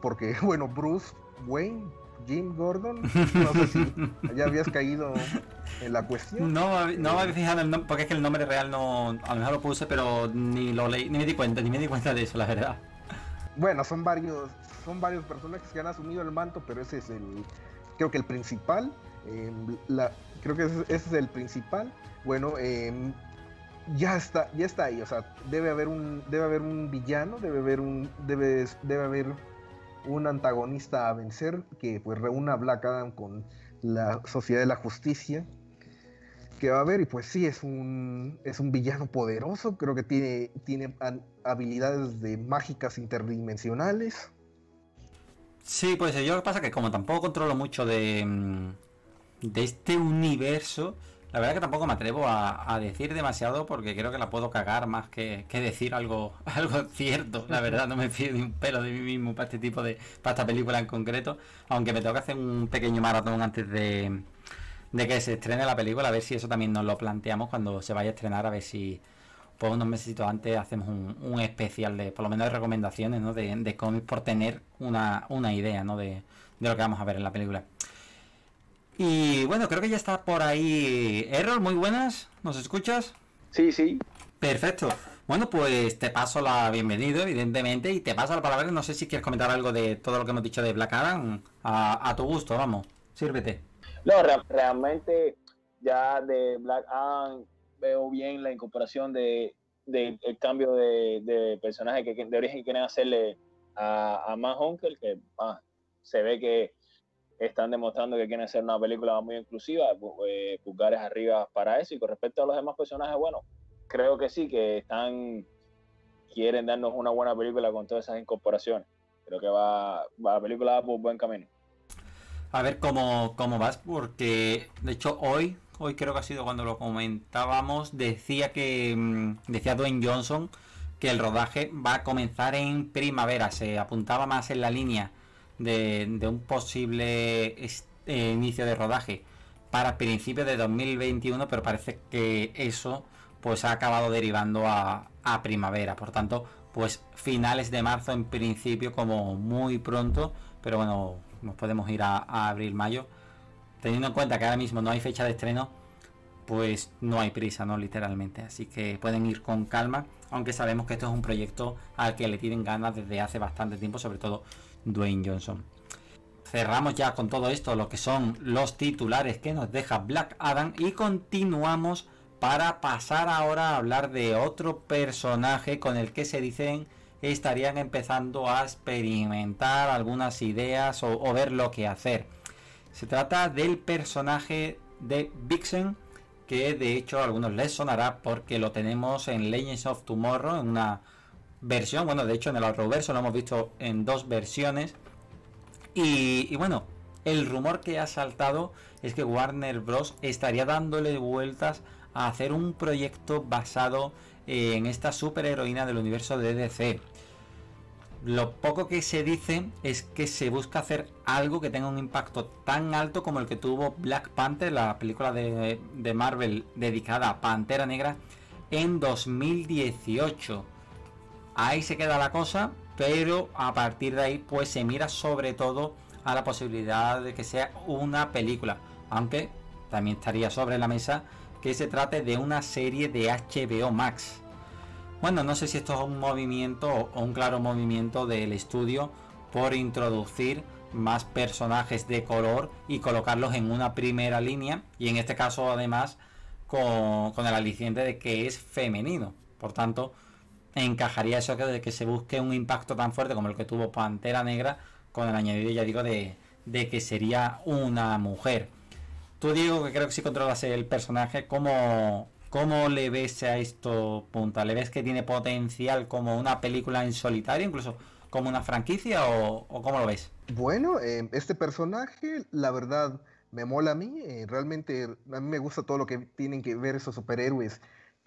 porque, bueno, Bruce Wayne, Jim Gordon, no sé si ya habías caído en la cuestión. No, no me había fijado el nombre, porque es que el nombre real no, a lo mejor lo puse, pero ni lo leí, ni me di cuenta, ni me di cuenta de eso, la verdad. Bueno, son varios, son varios personajes que han asumido el manto, pero ese es el, creo que el principal. Eh, la, Creo que ese, es el principal. Bueno, em, ya está, ya está ahí. O sea, debe haber un, debe haber un villano, debe haber un, debe, debe haber un antagonista a vencer que pues reúna a Black Adam con la Sociedad de la Justicia que va a haber y pues sí es un es un villano poderoso creo que tiene tiene habilidades de mágicas interdimensionales sí pues yo lo que pasa que como tampoco controlo mucho de mm, de este universo, la verdad que tampoco me atrevo a, decir demasiado porque creo que la puedo cagar más que, decir algo, algo cierto. La verdad, no me fío ni un pelo de mí mismo para este tipo de. para esta película en concreto. Aunque me tengo que hacer un pequeño maratón antes de, de que se estrene la película, a ver si eso también nos lo planteamos cuando se vaya a estrenar, a ver si pues unos meses antes hacemos un, especial de, por lo menos de recomendaciones, ¿no? De, de cómics por tener una, una idea, ¿no? De, de lo que vamos a ver en la película. Y bueno, creo que ya está por ahí. Error, muy buenas. ¿Nos escuchas? Sí, sí. Perfecto. Bueno, pues te paso la bienvenida, evidentemente, y te paso la palabra. No sé si quieres comentar algo de todo lo que hemos dicho de Black Adam. A, tu gusto, vamos. Sírvete. No, realmente ya de Black Adam veo bien la incorporación de, el cambio de, personaje que de origen quieren hacerle a, a Matt que ah, se ve que están demostrando que quieren hacer una película muy inclusiva, eh, pulgares arriba para eso. Y con respecto a los demás personajes, bueno, creo que sí, que están quieren darnos una buena película con todas esas incorporaciones. Creo que va, la película va por buen camino. A ver cómo, cómo vas, porque de hecho hoy, hoy creo que ha sido cuando lo comentábamos, decía que mm, decía Dwayne Johnson que el rodaje va a comenzar en primavera, se apuntaba más en la línea de, un posible eh, inicio de rodaje para principios de 2021, pero parece que eso pues ha acabado derivando a, primavera. Por tanto, pues finales de marzo en principio como muy pronto, pero bueno, nos podemos ir a, a abril, mayo. Teniendo en cuenta que ahora mismo no hay fecha de estreno, pues no hay prisa, ¿no? Literalmente. Así que pueden ir con calma, aunque sabemos que esto es un proyecto al que le tienen ganas desde hace bastante tiempo, sobre todo Dwayne Johnson. cerramos ya con todo esto lo que son los titulares que nos deja Black Adam y continuamos para pasar ahora a hablar de otro personaje con el que se dicen estarían empezando a experimentar algunas ideas o, ver lo que hacer. Se trata del personaje de Vixen, que de hecho a algunos les sonará porque lo tenemos en Legends of Tomorrow, en una versión, bueno, de hecho en el verso lo hemos visto en dos versiones. Y bueno, el rumor que ha saltado es que Warner Bros. estaría dándole vueltas a hacer un proyecto basado en esta superheroína del universo de DC. Lo poco que se dice es que se busca hacer algo que tenga un impacto tan alto como el que tuvo Black Panther, la película de, Marvel dedicada a Pantera Negra, en 2018. Ahí se queda la cosa, pero a partir de ahí pues se mira sobre todo a la posibilidad de que sea una película. Aunque también estaría sobre la mesa que se trate de una serie de HBO Max. Bueno, no sé si esto es un movimiento o un claro movimiento del estudio por introducir más personajes de color y colocarlos en una primera línea y en este caso además con, el aliciente de que es femenino. Por tanto, encajaría eso de que se busque un impacto tan fuerte como el que tuvo Pantera Negra con el añadido, ya digo, de, de que sería una mujer. Tú, Diego, que creo que sí controlas el personaje, ¿cómo, ¿cómo le ves a esto, Punta? ¿Le ves que tiene potencial como una película en solitario, incluso como una franquicia, o, cómo lo ves? Bueno, eh, este personaje, la verdad, me mola a mí. Eh, realmente, a mí me gusta todo lo que tienen que ver esos superhéroes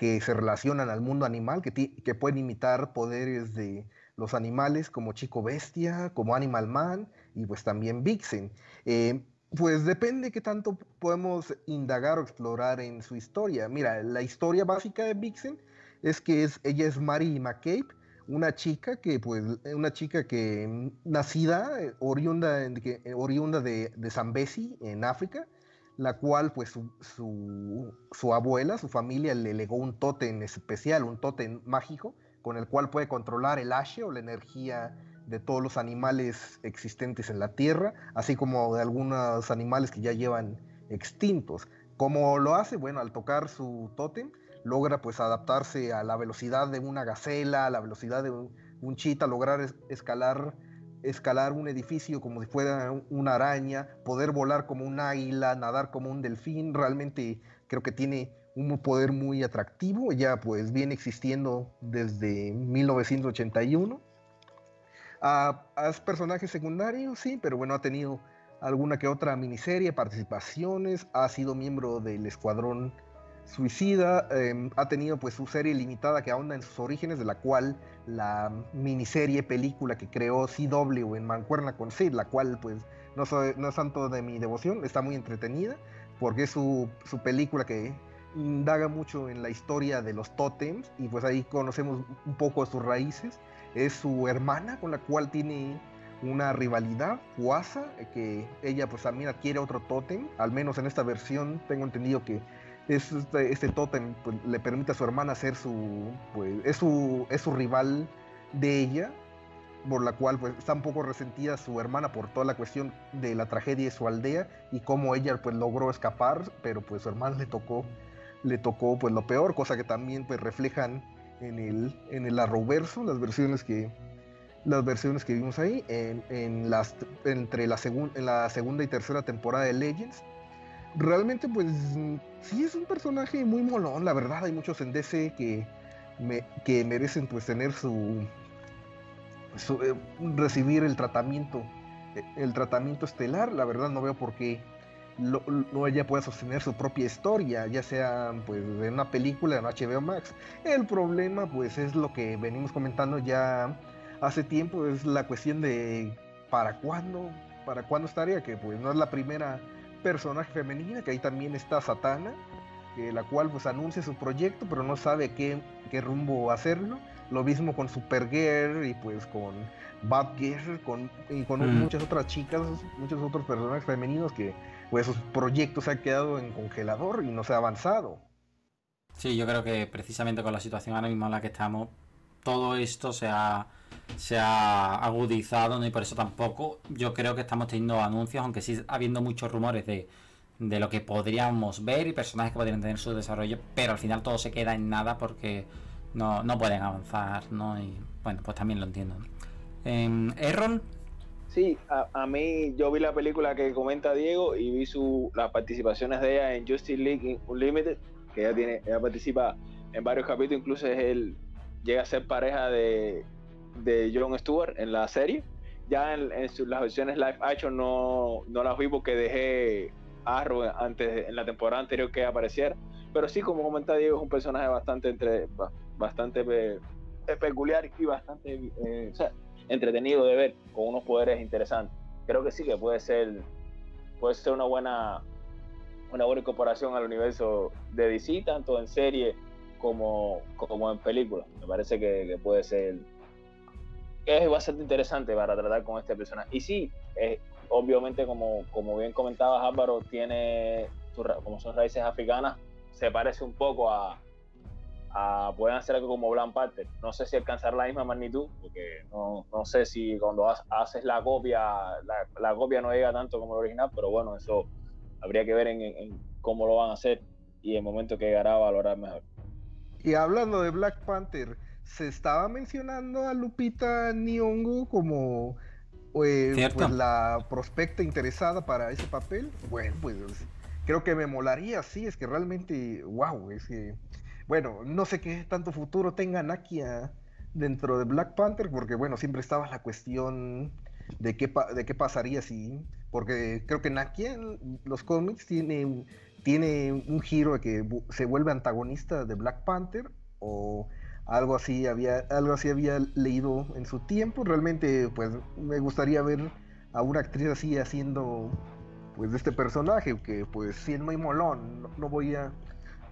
que se relacionan al mundo animal, que, que pueden imitar poderes de los animales como Chico Bestia, como Animal Man y pues también Vixen. Eh, pues depende qué tanto podemos indagar o explorar en su historia. Mira, la historia básica de Vixen es que es, ella es Mary McCabe, una chica que, pues, una chica que nacida, eh, oriunda, oriunda de, de Zambezi, en África, la cual, pues, su, su, abuela, su familia le legó un tótem especial, un tótem mágico, con el cual puede controlar el ashe o la energía de todos los animales existentes en la Tierra, así como de algunos animales que ya llevan extintos. ¿Cómo lo hace? Bueno, al tocar su tótem, logra pues adaptarse a la velocidad de una gacela, a la velocidad de un, chita, lograr escalar, escalar un edificio como si fuera una araña, poder volar como un águila, nadar como un delfín, realmente creo que tiene un poder muy atractivo, ya pues viene existiendo desde 1981 a, personajes secundarios, sí, pero bueno, ha tenido alguna que otra miniserie, participaciones, ha sido miembro del Escuadrón Suicida, em, ha tenido pues su serie limitada que ahonda en sus orígenes, de la cual la miniserie película que creó CW en Mancuerna con Sid, la cual pues no, no es tanto de mi devoción, está muy entretenida, porque es su, su película que indaga mucho en la historia de los tótems y pues ahí conocemos un poco sus raíces. Es su hermana con la cual tiene una rivalidad, Huasa, que ella pues también adquiere otro tótem, al menos en esta versión tengo entendido que este, este tótem pues, le permite a su hermana ser su, pues, es su, es su rival de ella, por la cual pues está un poco resentida su hermana por toda la cuestión de la tragedia de su aldea y cómo ella pues logró escapar, pero pues su hermana le tocó, le tocó pues lo peor, cosa que también pues reflejan en el, en el Arrowverso, las versiones que, las versiones que vimos ahí, en, las, entre la, en la segunda y tercera temporada de Legends. Realmente, pues sí es un personaje muy molón, la verdad. Hay muchos en DC que, me, que merecen pues tener su, eh, recibir el tratamiento, el tratamiento estelar. La verdad no veo por qué no ella puede sostener su propia historia, ya sea pues en una película en HBO Max. El problema pues es lo que venimos comentando ya hace tiempo, es la cuestión de para cuándo, para cuándo estaría, que pues no es la primera personaje femenina, que ahí también está Satana, la cual pues anuncia su proyecto, pero no sabe qué, qué rumbo hacerlo. Lo mismo con Supergirl y pues con Batgirl con, y con mm. muchas otras chicas, muchos otros personajes femeninos que pues sus proyectos se han quedado en congelador y no se ha avanzado. Sí, yo creo que precisamente con la situación ahora mismo en la que estamos, todo esto se ha, se ha agudizado, ¿no? Y por eso tampoco yo creo que estamos teniendo anuncios, aunque sí habiendo muchos rumores de, de lo que podríamos ver y personajes que podrían tener su desarrollo, pero al final todo se queda en nada porque no, no pueden avanzar, ¿no? Y bueno, pues también lo entiendo. Eh, Errol. Sí, a, a, mí yo vi la película que comenta Diego y vi su, las participaciones de ella en Justice League Unlimited, que ella tiene, ella participa en varios capítulos, incluso es el, llega a ser pareja de, de John Stewart en la serie. Ya en, su, las versiones live action no, no las vi porque dejé Arrow antes en la temporada anterior que apareciera. Pero sí, como comenta Diego, es un personaje bastante entre bastante pe, peculiar y bastante eh, entretenido de ver, con unos poderes interesantes. Creo que sí que puede ser puede ser una buena una buena incorporación al universo de DC, tanto en serie como, como en película. Me parece que puede ser es bastante interesante para tratar con este personaje. Y sí, es, obviamente, como, como bien comentabas, Álvaro, tiene, como son raíces africanas, se parece un poco a, a pueden hacer algo como Black Panther. No sé si alcanzar la misma magnitud, porque no, no sé si cuando haces la copia, la, la, copia no llega tanto como el original, pero bueno, eso habría que ver en, en cómo lo van a hacer y el momento que llegará a valorar mejor. Y hablando de Black Panther, se estaba mencionando a Lupita Nyong'o como eh, pues la prospecta interesada para ese papel. Bueno, pues creo que me molaría, sí, es que realmente, wow, es que, bueno, no sé qué tanto futuro tenga Nakia dentro de Black Panther, porque bueno, siempre estaba la cuestión de qué, de qué pasaría si, porque creo que Nakia en los cómics tiene, tiene un giro de que se vuelve antagonista de Black Panther o algo así había algo así había leído en su tiempo. Realmente pues me gustaría ver a una actriz así haciendo pues de este personaje que pues sí es muy molón no, no, voy a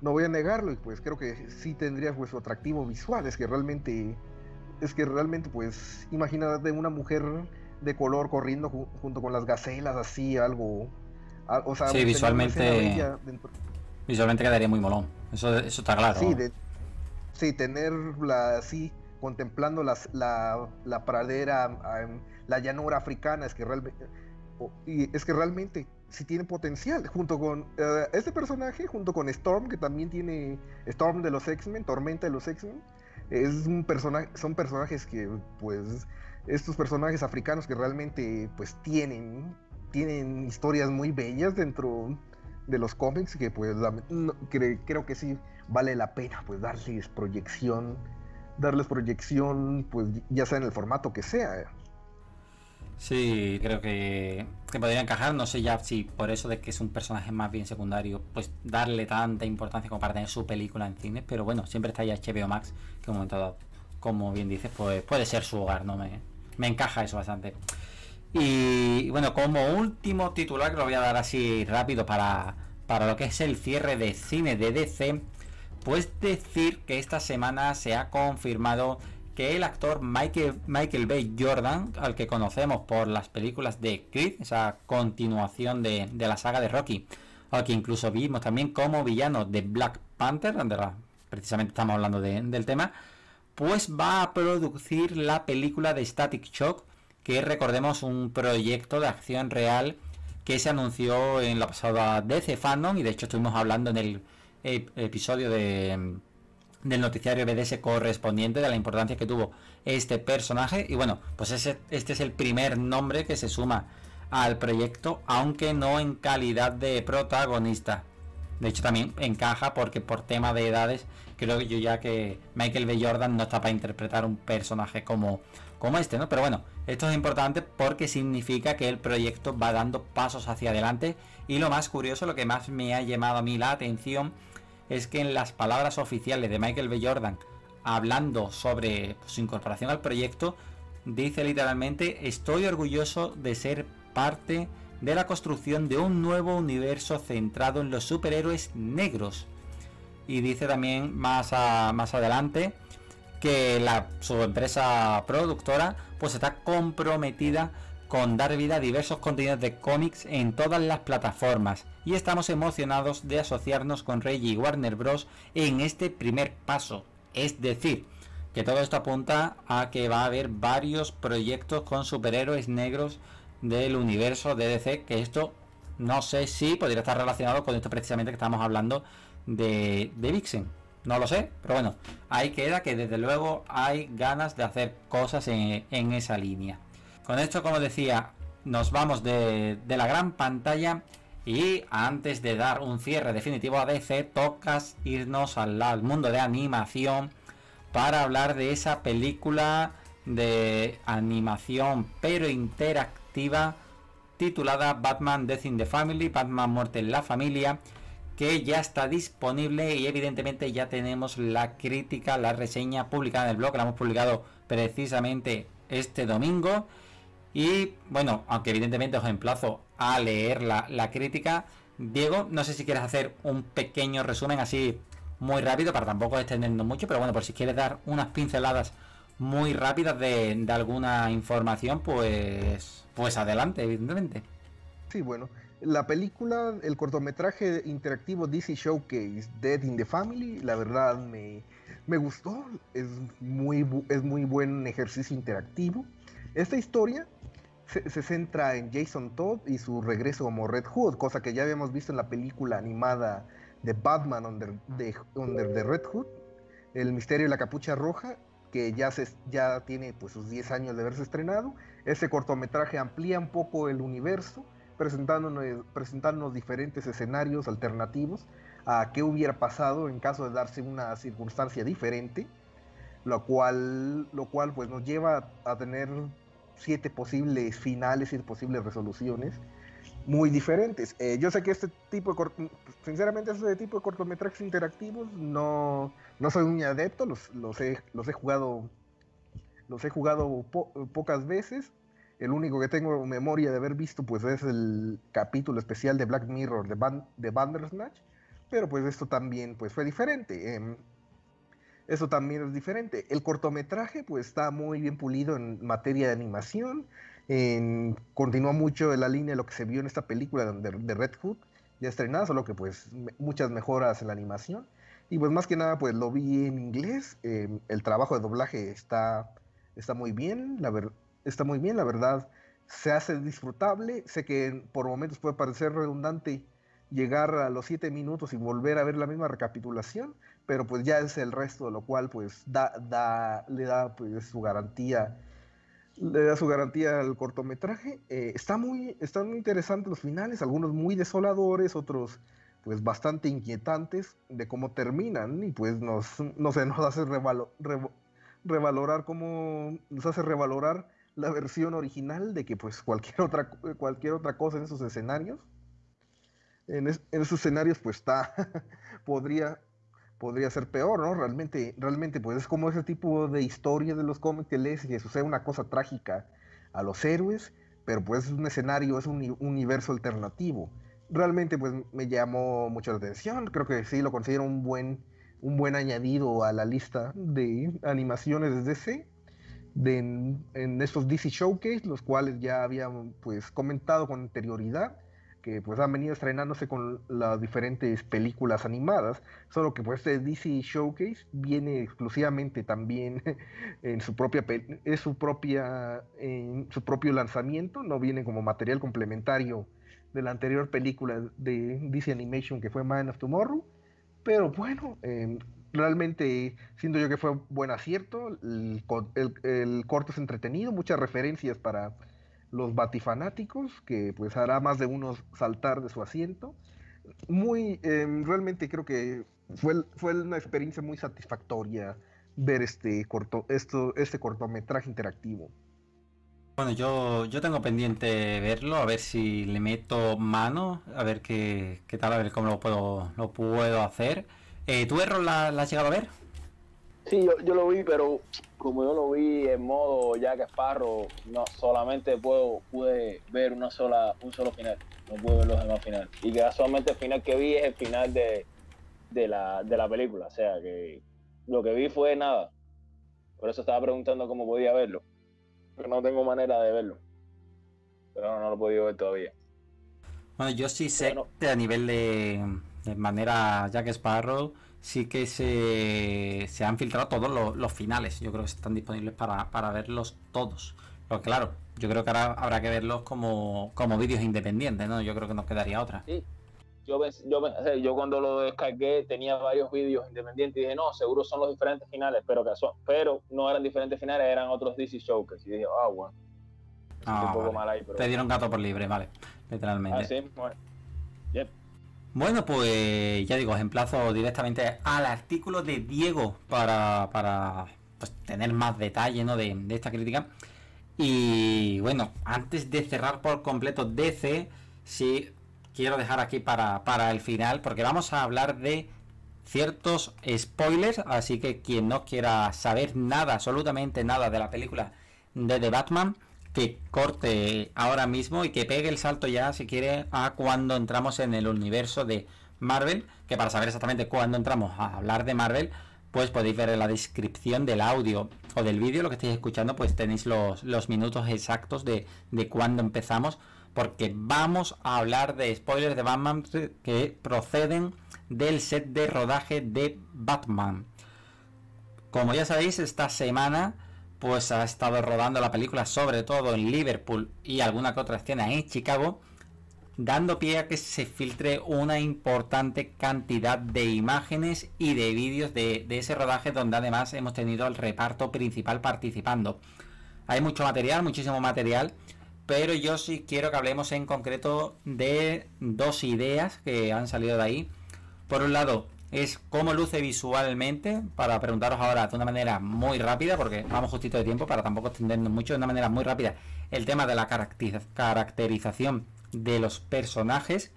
no voy a negarlo y pues creo que sí tendría pues su atractivo visual. Es que realmente es que realmente pues imagínate una mujer de color corriendo ju junto con las gacelas así algo o sea sí visualmente visualmente quedaría muy molón eso, eso está claro. Sí de, Sí, tenerla así, contemplando las, la, la, pradera, la llanura africana, es que realmente, es que realmente sí tiene potencial, junto con uh, este personaje, junto con Storm, que también tiene Storm de los X-Men, Tormenta de los X-Men, es un personaje, son personajes que, pues, estos personajes africanos que realmente, pues, tienen, tienen historias muy bellas dentro de los cómics, que, pues, creo que sí vale la pena pues darles proyección, darles proyección, pues ya sea en el formato que sea. Sí, creo que, que podría encajar, no sé ya si por eso de que es un personaje más bien secundario, pues darle tanta importancia como para tener su película en cine, pero bueno, siempre está ya HBO Max, que en un momento dado, como bien dices, pues puede ser su hogar, ¿no? Me, me encaja eso bastante. Y bueno, como último titular, que lo voy a dar así rápido para, para lo que es el cierre de cine de DC, pues decir que esta semana se ha confirmado que el actor Michael, Michael Bay Jordan, al que conocemos por las películas de Creed, esa continuación de, la saga de Rocky, al que incluso vimos también como villano de Black Panther, donde precisamente estamos hablando de, del tema, pues va a producir la película de Static Shock, que recordemos, un proyecto de acción real que se anunció en la pasada DC Fandom, y de hecho estuvimos hablando en el episodio de, del noticiario BDS correspondiente de la importancia que tuvo este personaje. Y bueno, pues este es el primer nombre que se suma al proyecto, aunque no en calidad de protagonista. De hecho, también encaja porque por tema de edades, creo yo ya que Michael B. Jordan no está para interpretar un personaje como, como este, ¿no? Pero bueno, esto es importante porque significa que el proyecto va dando pasos hacia adelante. Y lo más curioso, lo que más me ha llamado a mí la atención, es que en las palabras oficiales de Michael B. Jordan, hablando sobre su incorporación al proyecto, dice literalmente, estoy orgulloso de ser parte de la construcción de un nuevo universo centrado en los superhéroes negros. Y dice también más, más adelante que la, su empresa productora pues está comprometida con dar vida a diversos contenidos de cómics en todas las plataformas y estamos emocionados de asociarnos con Reggie y Warner Bros. en este primer paso. Es decir, que todo esto apunta a que va a haber varios proyectos con superhéroes negros del universo de DC, que esto no sé si podría estar relacionado con esto precisamente que estamos hablando de, de Vixen. No lo sé, pero bueno, ahí queda que desde luego hay ganas de hacer cosas en, esa línea. Con esto, como decía, nos vamos de, la gran pantalla y antes de dar un cierre definitivo a DC, tocas irnos al mundo de animación para hablar de esa película de animación pero interactiva titulada Batman Death in the Family, Batman Muerte en la Familia, que ya está disponible y evidentemente ya tenemos la crítica, la reseña publicada en el blog, la hemos publicado precisamente este domingo. Y bueno, aunque evidentemente os emplazo a leer la, la crítica, Diego, no sé si quieres hacer un pequeño resumen así muy rápido para tampoco extendernos mucho, pero bueno, por si quieres dar unas pinceladas muy rápidas de, de alguna información, pues, pues adelante, evidentemente. Sí, bueno, la película, el cortometraje interactivo DC Showcase Dead in the Family, la verdad me, me gustó, es muy, es muy buen ejercicio interactivo. Esta historia se, centra en Jason Todd y su regreso como Red Hood, cosa que ya habíamos visto en la película animada de Batman Under, de, Under the Red Hood, El misterio de la capucha roja, que ya, se, ya tiene pues, sus 10 años de haberse estrenado. Este cortometraje amplía un poco el universo, presentándonos, presentándonos diferentes escenarios alternativos a qué hubiera pasado en caso de darse una circunstancia diferente, lo cual, lo cual pues, nos lleva a tener siete posibles finales, siete posibles resoluciones muy diferentes. Eh, yo sé que este tipo de, sinceramente, este tipo de cortometrajes interactivos no, no soy un adepto, los, los, he, los he jugado, los he jugado po- pocas veces. El único que tengo memoria de haber visto pues es el capítulo especial de Black Mirror de, Ban de Bandersnatch, pero pues esto también pues fue diferente. em, eso también es diferente. El cortometraje pues está muy bien pulido en materia de animación. en- continúa mucho de la línea de lo que se vio en esta película de, de Red Hood ya estrenada, solo que pues muchas mejoras en la animación. Y pues más que nada pues lo vi en inglés. em, el trabajo de doblaje está, está muy bien, la está muy bien, la verdad. Se hace disfrutable. Sé que por momentos puede parecer redundante llegar a los siete minutos y volver a ver la misma recapitulación, pero pues ya es el resto, de lo cual pues da, da, le da pues su garantía, le da su garantía al cortometraje. Eh, está muy, están muy interesantes los finales, algunos muy desoladores, otros pues bastante inquietantes de cómo terminan y pues nos, no sé, nos hace revalo- revalorar cómo, nos hace revalorar la versión original de que pues cualquier otra, cualquier otra cosa en esos escenarios en, es- en esos escenarios pues está podría podría ser peor no realmente realmente pues es como ese tipo de historia de los cómics que lees y que sucede una cosa trágica a los héroes pero pues es un escenario es un uni- universo alternativo. Realmente pues me llamó mucho la atención creo que sí lo considero un buen un buen añadido a la lista de animaciones de DC de en, en estos DC Showcase, los cuales ya habían pues comentado con anterioridad, que pues han venido estrenándose con las diferentes películas animadas, solo que pues este DC Showcase viene exclusivamente también en su propia es su propia en su propio lanzamiento, no viene como material complementario de la anterior película de DC Animation que fue Man of Tomorrow, pero bueno, eh, realmente siento yo que fue buen acierto. El, el- el corto es entretenido, muchas referencias para los batifanáticos, que pues hará más de uno saltar de su asiento. Muy, eh, realmente creo que fue, fue una experiencia muy satisfactoria ver este corto, esto, este cortometraje interactivo. Bueno, yo, yo tengo pendiente verlo, a ver si le meto mano, a ver qué, qué tal, a ver cómo lo puedo, lo puedo hacer. Eh, ¿Tú, Errol, la, la has llegado a ver? Sí, yo, yo lo vi, pero como yo lo vi en modo Jack Sparrow, no solamente puedo pude ver una sola un solo final, no pude ver los demás finales. Y que solamente el final que vi es el final de, de, la, de la película, o sea que lo que vi fue nada. Por eso estaba preguntando cómo podía verlo, pero no tengo manera de verlo. Pero no, no lo he podido ver todavía. Bueno, yo sí sé Bueno. que a nivel de, de manera Jack Sparrow, sí que se, se han filtrado todos los, finales. Yo creo que están disponibles para, para verlos todos. Pero claro, yo creo que ahora habrá que verlos como, como vídeos independientes, ¿no? Yo creo que nos quedaría otra. Sí. Yo, yo, yo cuando lo descargué tenía varios vídeos independientes y dije, no, seguro son los diferentes finales, pero, que son, pero no eran diferentes finales, eran otros DC Showcase. Y dije, ah, bueno. Ah, Te dieron gato por libre, vale, literalmente. Ah, sí, bueno. Bueno, pues ya digo, os emplazo directamente al artículo de Diego para, para pues, tener más detalle ¿no? de, esta crítica. Y bueno, antes de cerrar por completo DC, sí quiero dejar aquí para, para el final, porque vamos a hablar de ciertos spoilers, así que quien no quiera saber nada, absolutamente nada de la película de The Batman, que corte ahora mismo y que pegue el salto ya, si quiere, a cuando entramos en el universo de Marvel, que para saber exactamente cuándo entramos a hablar de Marvel, pues podéis ver en la descripción del audio o del vídeo, lo que estáis escuchando, pues tenéis los, los minutos exactos de, de cuándo empezamos, porque vamos a hablar de spoilers de Batman que proceden del set de rodaje de Batman. Como ya sabéis, esta semana pues ha estado rodando la película sobre todo en Liverpool y alguna que otra escena en Chicago, dando pie a que se filtre una importante cantidad de imágenes y de vídeos de, ese rodaje donde además hemos tenido el reparto principal participando. Hay mucho material, muchísimo material, pero yo sí quiero que hablemos en concreto de dos ideas que han salido de ahí. Por un lado, es cómo luce visualmente, para preguntaros ahora de una manera muy rápida, porque vamos justito de tiempo para tampoco extendernos mucho, de una manera muy rápida, el tema de la caracterización de los personajes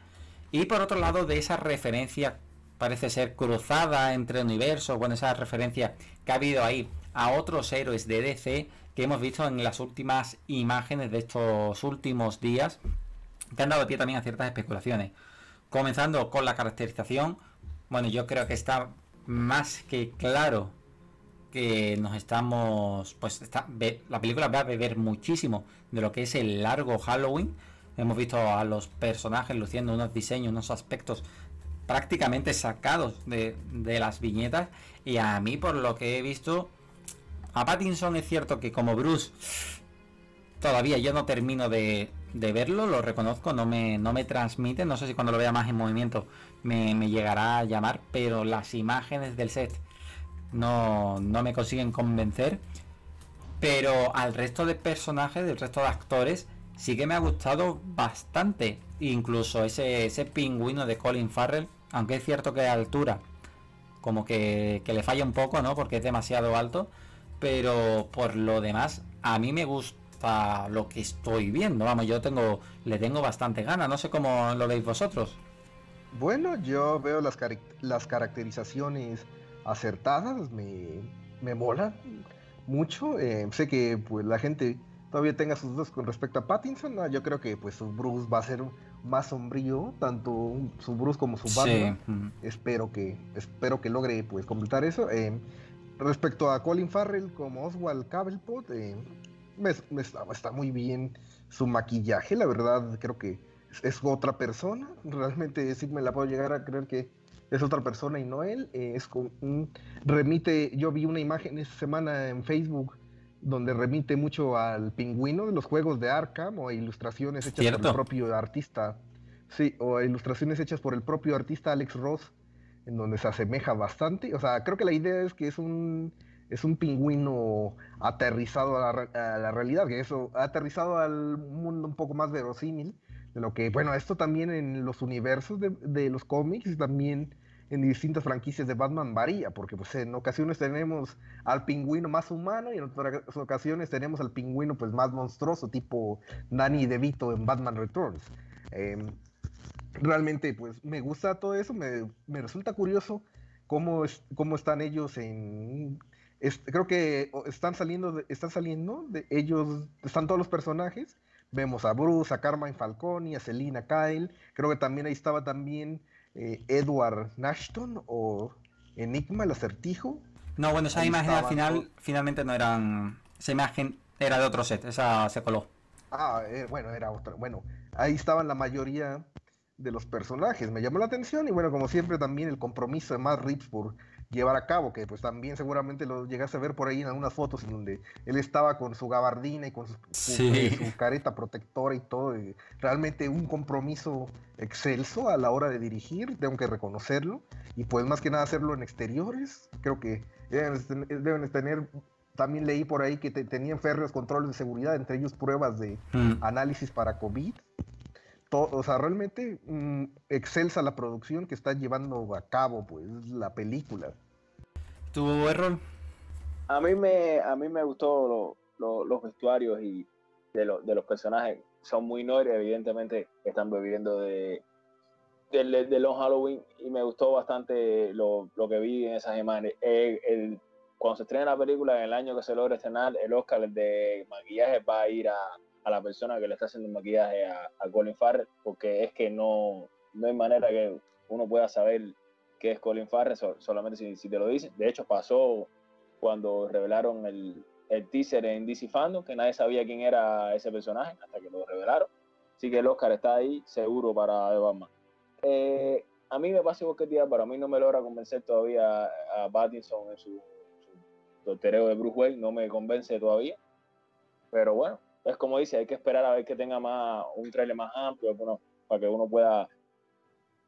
y por otro lado de esa referencia parece ser cruzada entre universos, bueno, esa referencia que ha habido ahí a otros héroes de DC que hemos visto en las últimas imágenes de estos últimos días, que han dado pie también a ciertas especulaciones. Comenzando con la caracterización, bueno, yo creo que está más que claro que nos estamos, pues la película va a beber muchísimo de lo que es el largo Halloween. Hemos visto a los personajes luciendo unos diseños, unos aspectos prácticamente sacados de las viñetas. Y a mí, por lo que he visto, a Pattinson es cierto que como Bruce todavía yo no termino de, de verlo, lo reconozco, no me, no me transmite, no sé si cuando lo vea más en movimiento me, llegará a llamar, pero las imágenes del set no, no me consiguen convencer. Pero al resto de personajes, del resto de actores, sí que me ha gustado bastante. Incluso ese, ese pingüino de Colin Farrell, aunque es cierto que de altura, como que, que le falla un poco, ¿no? Porque es demasiado alto. Pero por lo demás, a mí me gusta lo que estoy viendo. Vamos, yo tengo, le tengo bastante ganas. No sé cómo lo veis vosotros. Bueno, yo veo las, las caracterizaciones acertadas, me, me mola mucho. Eh, sé que pues la gente todavía tenga sus dudas con respecto a Pattinson. yo creo que pues su Bruce va a ser más sombrío, tanto su Bruce como su Batman. Espero que espero que logre pues completar eso. Eh, respecto a Colin Farrell como Oswald Cobblepot, eh, me, está, muy bien su maquillaje, la verdad creo que es otra persona, realmente sí me la puedo llegar a creer que es otra persona y no él, eh, es con un remite, yo vi una imagen esta semana en Facebook donde remite mucho al pingüino de los juegos de Arkham o a ilustraciones hechas por el propio artista, sí, o ilustraciones hechas por el propio artista Alex Ross, en donde se asemeja bastante, o sea, creo que la idea es que es un es un pingüino aterrizado a la, realidad, que eso aterrizado al mundo un poco más verosímil, de lo que, bueno, esto también en los universos de, los cómics y también en distintas franquicias de Batman varía, porque pues en ocasiones tenemos al pingüino más humano y en otras ocasiones tenemos al pingüino pues más monstruoso, tipo Danny DeVito en Batman Returns. Em, realmente pues me gusta todo eso, me, resulta curioso cómo, es, cómo están ellos en creo que están saliendo, de, están saliendo de ellos, están todos los personajes. Vemos a Bruce, a Carmine Falcone, a Selina Kyle. Creo que también ahí estaba también eh, Edward Nashton o Enigma, el acertijo. No, bueno, esa imagen al final, finalmente no eran. Esa imagen era de otro set, esa se coló. Ah, eh, bueno, era otra. Bueno, ahí estaban la mayoría de los personajes. Me llamó la atención y bueno, como siempre también el compromiso de Matt Reeves por llevar a cabo, que pues también seguramente lo llegaste a ver por ahí en algunas fotos en donde él estaba con su gabardina y con su, careta protectora y todo. realmente un compromiso excelso a la hora de dirigir, tengo que reconocerlo. Y pues más que nada hacerlo en exteriores, creo que deben, tener también leí por ahí que tenían férreos controles de seguridad, entre ellos pruebas de mm. análisis para COVID o sea, realmente mm, excelsa la producción que está llevando a cabo, pues, la película. ¿Tu error? A mí me, a mí me gustó los vestuarios y de, de, los personajes. Son muy noires, evidentemente están bebiendo de, de, de, los Halloween y me gustó bastante lo, lo que vi en esas imágenes. El, cuando se estrena la película, en el año que se logra estrenar, el Oscar de maquillaje va a ir a, a la persona que le está haciendo maquillaje a, Colin Farrell, porque es que no, no hay manera que uno pueda saber qué es Colin Farrell solamente si, te lo dicen. De hecho, pasó cuando revelaron el, el teaser en DC Fandom, que nadie sabía quién era ese personaje hasta que lo revelaron. Así que el Oscar está ahí seguro para The Batman. Eh, a mí me pasa igual que día, pero a mí no me logra convencer todavía a Pattinson en su, su de Bruce Wayne, no me convence todavía. Pero bueno, es como dice, hay que esperar a ver que tenga más un trailer más amplio para que uno pueda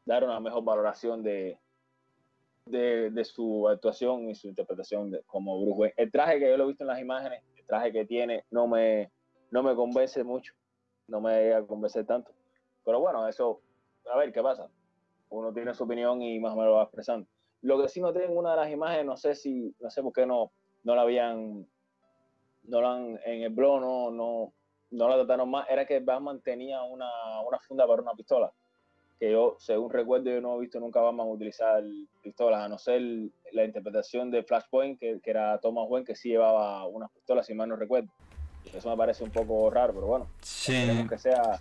dar una mejor valoración de, de, su actuación y su interpretación como Bruce Wayne. El traje que yo lo he visto en las imágenes, el traje que tiene, no me, no me convence mucho, no me llega a convencer tanto. Pero bueno, eso, a ver qué pasa. Uno tiene su opinión y más o menos lo va expresando. Lo que sí noté en una de las imágenes, no sé si, no sé por qué no, no la habían no en el blog no, no, no la trataron más, era que Batman tenía una, una funda para una pistola. Que yo, según recuerdo, yo no he visto nunca Batman utilizar pistolas, a no ser la interpretación de Flashpoint, que, que era Thomas Wayne, que sí llevaba una pistola, si mal no recuerdo. Eso me parece un poco raro, pero bueno. Sí. Que sea.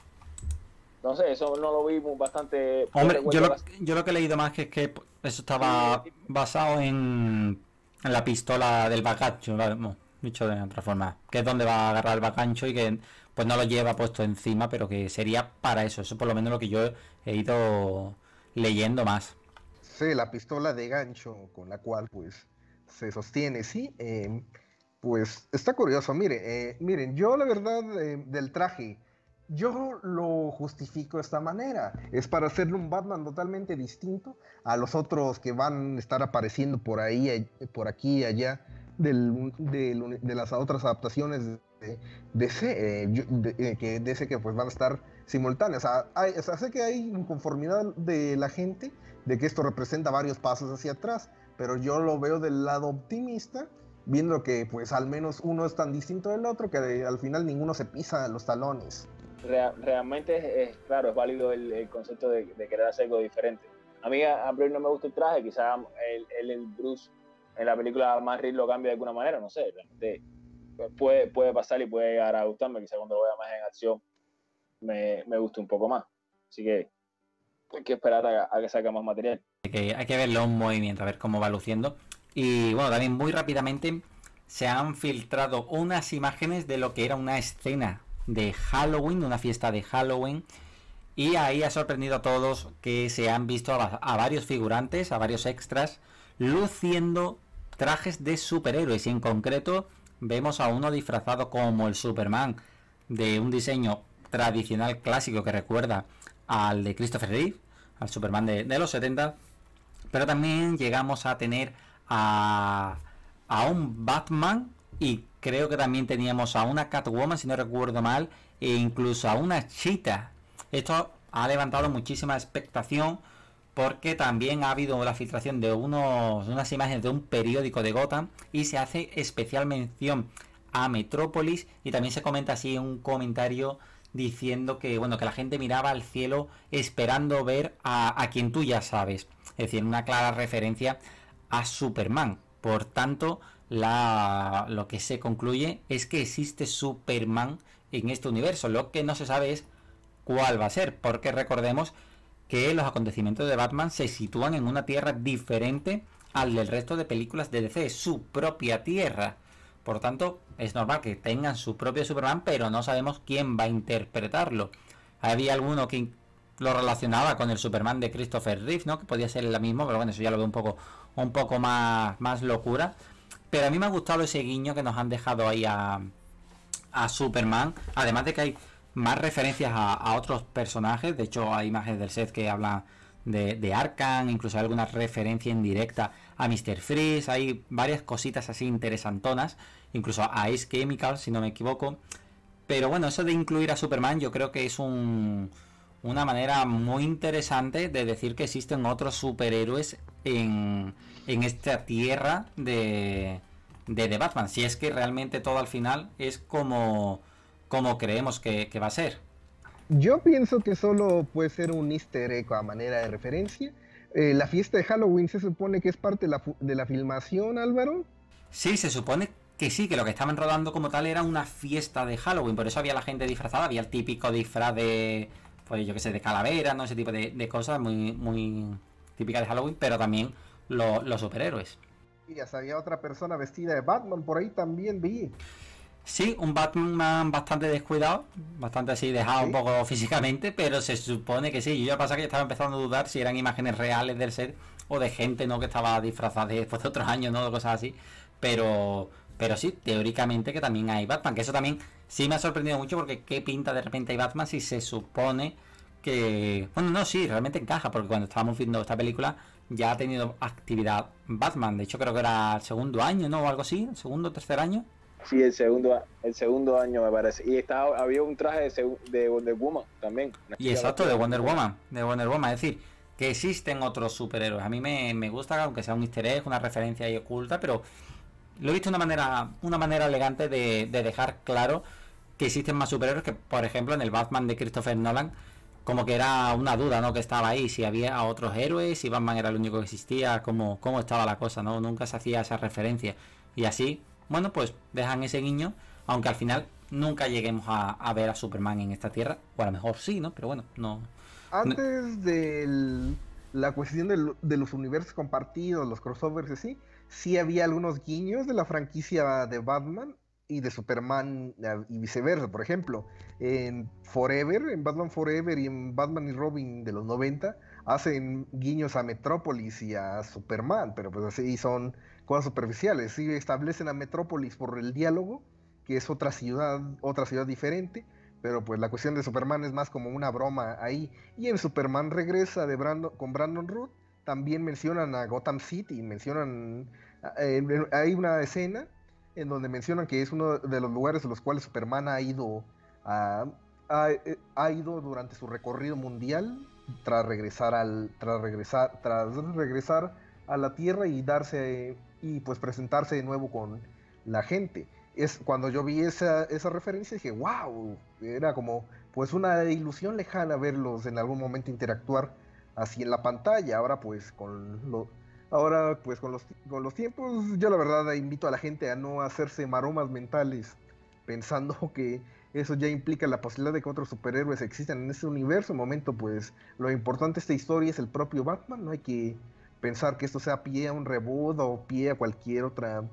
No sé, eso no lo vi bastante. Hombre, yo lo, yo lo, que he leído más que es que eso estaba basado en, en la pistola del Bagacho, dicho de otra forma, que es donde va a agarrar el bacancho y que pues no lo lleva puesto encima, pero que sería para eso, eso por lo menos lo que yo he ido leyendo más. Sí, la pistola de gancho con la cual pues se sostiene, sí, em, pues está curioso, mire, eh, miren, yo la verdad eh, del traje, yo lo justifico de esta manera. Es para hacerle un Batman totalmente distinto a los otros que van a estar apareciendo por ahí, eh, por aquí y allá del, de, las otras adaptaciones de DC, eh, de, eh, que DC que pues van a estar simultáneas. O sea, sé que hay inconformidad de la gente de que esto representa varios pasos hacia atrás, pero yo lo veo del lado optimista, viendo que pues al menos uno es tan distinto del otro que al final ninguno se pisa los talones. realmente es, claro, es válido el, concepto de, querer hacer algo diferente. A mí a, no me gusta el traje, quizá el, el Bruce en la película más lo cambia de alguna manera, no sé, puede, puede pasar y puede llegar a gustarme, quizá cuando lo vea más en acción me, me guste un poco más. Así que hay que esperar a, que salga más material. Hay que, hay que verlo en movimiento, a ver cómo va luciendo. Y bueno, también muy rápidamente se han filtrado unas imágenes de lo que era una escena de Halloween, una fiesta de Halloween. Y ahí ha sorprendido a todos que se han visto a varios figurantes, a varios extras, luciendo trajes de superhéroes y en concreto vemos a uno disfrazado como el Superman de un diseño tradicional clásico que recuerda al de Christopher Reeve, al Superman de, los 70, pero también llegamos a tener a, a un Batman y creo que también teníamos a una Catwoman, si no recuerdo mal, e incluso a una Cheetah. Esto ha levantado muchísima expectación porque también ha habido la filtración de unos, unas imágenes de un periódico de Gotham y se hace especial mención a Metrópolis y también se comenta así un comentario diciendo que bueno que la gente miraba al cielo esperando ver a, quien tú ya sabes. Es decir una clara referencia a Superman. Por tanto la, lo que se concluye es que existe Superman en este universo. Lo que no se sabe es cuál va a ser porque recordemos que los acontecimientos de Batman se sitúan en una tierra diferente al del resto de películas de DC, su propia tierra. Por tanto, es normal que tengan su propio Superman, pero no sabemos quién va a interpretarlo. Había alguno que lo relacionaba con el Superman de Christopher Reeve, ¿no? Que podía ser la mismo, pero bueno, eso ya lo veo un poco, un poco más, más locura. Pero a mí me ha gustado ese guiño que nos han dejado ahí a, a Superman. Además de que hay más referencias a, otros personajes. De hecho, hay imágenes del set que hablan de, de incluso hay alguna referencia indirecta a Mr. Freeze. Hay varias cositas así interesantonas, incluso a Ice si no me equivoco. Pero bueno, eso de incluir a Superman yo creo que es un, una manera muy interesante de decir que existen otros superhéroes en, en esta tierra de, de Batman. Si es que realmente todo al final es como, como creemos que, va a ser. Yo pienso que solo puede ser un easter egg a manera de referencia. Eh, la fiesta de Halloween se supone que es parte de la, de la filmación, Álvaro. Sí, se supone que sí, que lo que estaban rodando como tal era una fiesta de Halloween, por eso había la gente disfrazada, había el típico disfraz de, pues yo que sé, de calavera, ¿no? Ese tipo de, cosas muy, muy típicas de Halloween, pero también los superhéroes. Y hasta había otra persona vestida de Batman, por ahí también vi. Sí, un Batman bastante descuidado, bastante así dejado un poco físicamente, pero se supone que sí. Yo ya pasa que estaba empezando a dudar si eran imágenes reales del ser o de gente, ¿no? Que estaba disfrazada después de otros años, ¿no? Cosas así. Pero, pero sí, teóricamente que también hay Batman, que eso también sí me ha sorprendido mucho porque qué pinta de repente hay Batman si se supone que... Bueno, no, sí, realmente encaja, porque cuando estábamos viendo esta película ya ha tenido actividad Batman. De hecho, creo que era el segundo año, ¿no? O algo así, el segundo o tercer año. Sí, el segundo, el segundo año me parece. Y estaba, había un traje de, Wonder Woman también. Y exacto, de Wonder Woman. De Wonder Woman. Es decir, que existen otros superhéroes. A mí me, gusta, aunque sea un easter egg, una referencia ahí oculta, pero lo he visto una manera, una manera elegante de, de dejar claro que existen más superhéroes que, por ejemplo, en el Batman de Christopher Nolan como que era una duda, ¿no? Que estaba ahí, si había otros héroes, si Batman era el único que existía, cómo, cómo estaba la cosa, ¿no? Nunca se hacía esa referencia. Y así, bueno, pues dejan ese guiño, aunque al final nunca lleguemos a, ver a Superman en esta tierra, o a lo mejor sí, ¿no? Pero bueno, no. Antes de la cuestión de, los universos compartidos, los crossovers y así, sí había algunos guiños de la franquicia de Batman y de Superman y viceversa. Por ejemplo, en Forever, en Batman Forever y en Batman y Robin de los 90, hacen guiños a Metrópolis y a Superman, pero pues así son cosas superficiales. Sí establecen a Metrópolis por el diálogo, que es otra ciudad, otra ciudad diferente, pero pues la cuestión de Superman es más como una broma ahí. Y en Superman regresa de Brandon, con Brandon Root, también mencionan a Gotham City, mencionan, eh, hay una escena en donde mencionan que es uno de los lugares en los cuales Superman ha ido a, eh, ha, ido durante su recorrido mundial tras regresar al tras regresar tras regresar a la Tierra y darse y pues presentarse de nuevo con la gente. Es cuando yo vi esa, esa referencia dije, "Wow", era como pues una ilusión lejana verlos en algún momento interactuar así en la pantalla. Ahora pues con lo, Ahora, pues con los, con los tiempos, yo la verdad invito a la gente a no hacerse maromas mentales pensando que eso ya implica la posibilidad de que otros superhéroes existan en ese universo. momento, pues lo importante de esta historia es el propio Batman. No hay que pensar que esto sea pie a un reboot o pie a cualquier otra,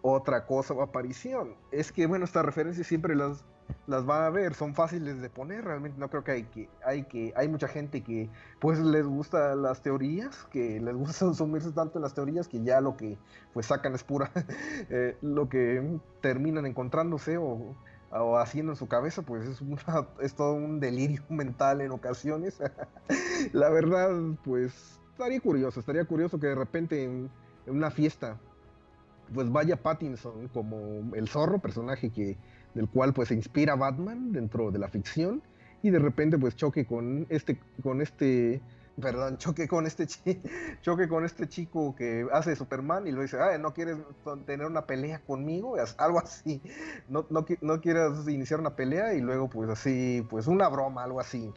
otra cosa o aparición. Es que, bueno, estas referencias siempre las las van a ver, son fáciles de poner, realmente no creo que hay que, hay que, hay mucha gente que pues les gusta las teorías, que les gusta sumirse tanto en las teorías que ya lo que pues sacan es pura, eh, lo que terminan encontrándose o, haciendo en su cabeza, pues es, es todo un delirio mental en ocasiones. La verdad, pues estaría curioso, estaría curioso que de repente en una fiesta pues vaya Pattinson como el zorro, personaje que del cual pues se inspira Batman dentro de la ficción y de repente pues choque con este con este perdón, choque con este choque con este chico que hace Superman y lo dice, ah, no quieres tener una pelea conmigo, algo así, no, no, no quieres iniciar una pelea y luego pues así, pues una broma, algo así.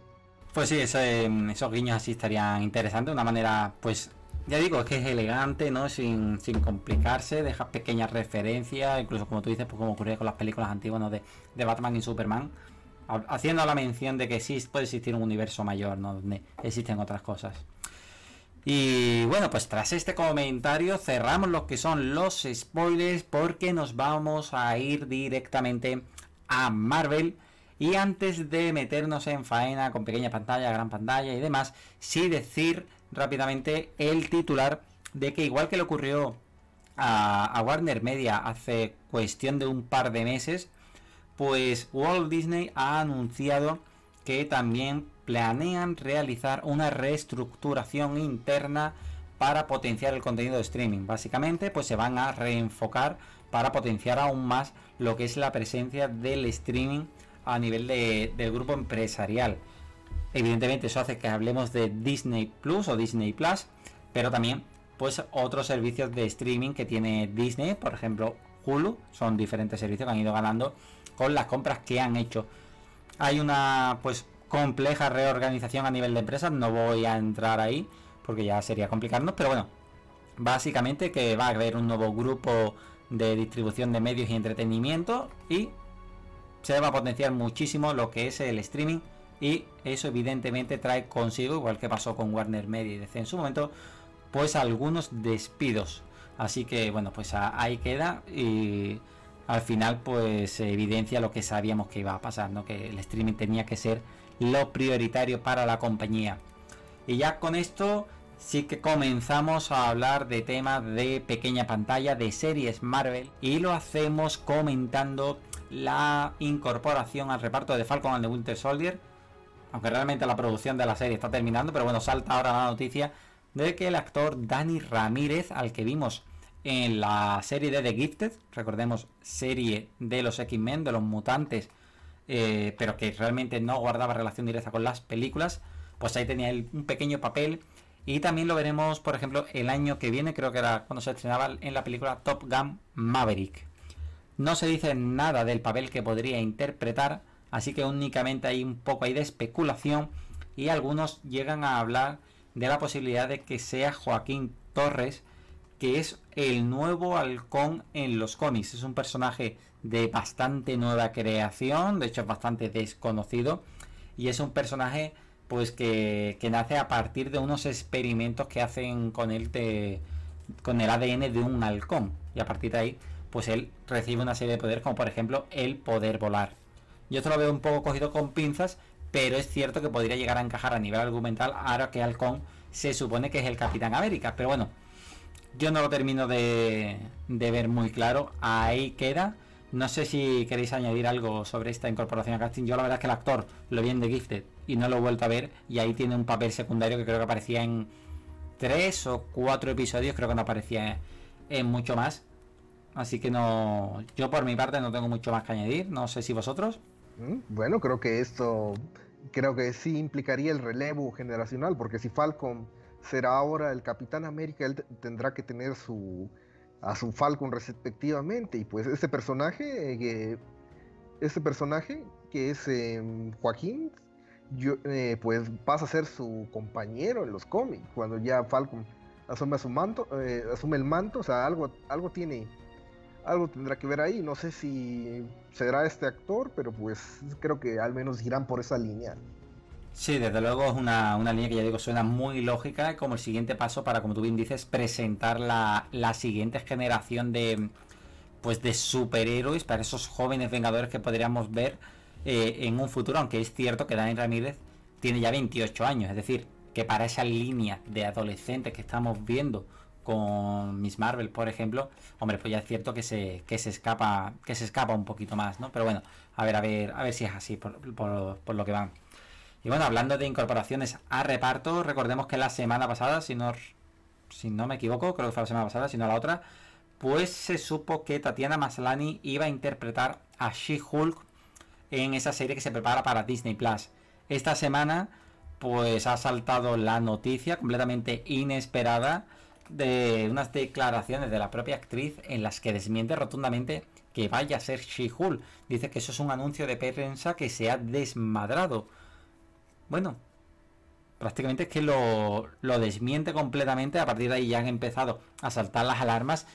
Pues sí, esos guiños así estarían interesantes, una manera pues ya digo, es que es elegante, ¿no? Sin, sin complicarse, deja pequeñas referencias, incluso como tú dices, pues como ocurría con las películas antiguas ¿no? de, de, Batman y Superman, haciendo la mención de que sí puede existir un universo mayor, ¿no? Donde existen otras cosas. Y bueno, pues tras este comentario cerramos lo que son los spoilers porque nos vamos a ir directamente a Marvel Y antes de meternos en faena con pequeña pantalla, gran pantalla y demás, sí decir rápidamente el titular de que igual que le ocurrió a, Warner Media hace cuestión de un par de meses, pues Walt Disney ha anunciado que también planean realizar una reestructuración interna para potenciar el contenido de streaming. Básicamente, pues se van a reenfocar para potenciar aún más lo que es la presencia del streaming a nivel del grupo empresarial. Evidentemente eso hace que hablemos de Disney Plus o Disney Plus, pero también pues otros servicios de streaming que tiene Disney, por ejemplo Hulu, son diferentes servicios que han ido ganando con las compras que han hecho. Hay una pues compleja reorganización a nivel de empresas, no voy a entrar ahí porque ya sería complicarnos, pero bueno, básicamente que va a haber un nuevo grupo de distribución de medios y entretenimiento y se va a potenciar muchísimo lo que es el streaming y eso evidentemente trae consigo, igual que pasó con Warner Media y DC en su momento, pues algunos despidos. Así que bueno, pues ahí queda y al final pues evidencia lo que sabíamos que iba a pasar, ¿no? que el streaming tenía que ser lo prioritario para la compañía. Y ya con esto sí que comenzamos a hablar de temas de pequeña pantalla, de series Marvel y lo hacemos comentando la incorporación al reparto de Falcon and the Winter Soldier. Aunque realmente la producción de la serie está terminando, pero bueno, salta ahora la noticia de que el actor Danny Ramírez, al que vimos en la serie de The Gifted, recordemos serie de los X-Men, de los mutantes, eh, pero que realmente no guardaba relación directa con las películas, pues ahí tenía un pequeño papel. Y también lo veremos, por ejemplo, el año que viene, creo que era cuando se estrenaba en la película Top Gun Maverick. No se dice nada del papel que podría interpretar, así que únicamente hay un poco ahí de especulación y algunos llegan a hablar de la posibilidad de que sea Joaquín Torres, que es el nuevo halcón en los cómics. Es un personaje de bastante nueva creación, de hecho es bastante desconocido, y es un personaje pues que, nace a partir de unos experimentos que hacen con él de, con el ADN de un halcón. Y a partir de ahí pues él recibe una serie de poderes como por ejemplo el poder volar. Yo esto lo veo un poco cogido con pinzas, pero es cierto que podría llegar a encajar a nivel argumental ahora que Halcón se supone que es el Capitán América. Pero bueno, yo no lo termino de, de ver muy claro. Ahí queda. No sé si queréis añadir algo sobre esta incorporación a casting. Yo la verdad es que el actor lo vi en The Gifted y no lo he vuelto a ver. Y ahí tiene un papel secundario que creo que aparecía en tres o cuatro episodios. Creo que no aparecía en mucho más. Así que no, yo por mi parte no tengo mucho más que añadir. No sé si vosotros. Mm, bueno, creo que esto, creo que sí implicaría el relevo generacional, porque si Falcon será ahora el Capitán América, él tendrá que tener su a su Falcon respectivamente y pues este personaje, eh, este personaje que es em, Joaquín, eh, pues pasa a ser su compañero en los cómics cuando ya Falcon asume su manto, eh, asume el manto, o sea algo, algo tiene algo tendrá que ver ahí. No sé si será este actor, pero pues creo que al menos irán por esa línea. Sí, desde luego es una, línea que ya digo suena muy lógica como el siguiente paso para, como tú bien dices, presentar la, siguiente generación de pues de superhéroes para esos jóvenes vengadores que podríamos ver eh, en un futuro, aunque es cierto que Daniel Ramírez tiene ya 28 años, es decir, que para esa línea de adolescentes que estamos viendo con Miss Marvel, por ejemplo, hombre, pues ya es cierto que se, que se escapa, que se escapa un poquito más, ¿no? Pero bueno, a ver, a ver, a ver si es así por, por, lo que van. Y bueno, hablando de incorporaciones a reparto, recordemos que la semana pasada, si no, si no me equivoco, creo que fue la semana pasada, si no la otra, pues se supo que Tatiana Maslany iba a interpretar a She-Hulk en esa serie que se prepara para Disney Plus. Esta semana, pues ha saltado la noticia completamente inesperada de unas declaraciones de la propia actriz en las que desmiente rotundamente que vaya a ser She-Hulk. Dice que eso es un anuncio de prensa que se ha desmadrado. Bueno, prácticamente es que lo, lo desmiente completamente. A partir de ahí ya han empezado a saltar las alarmas.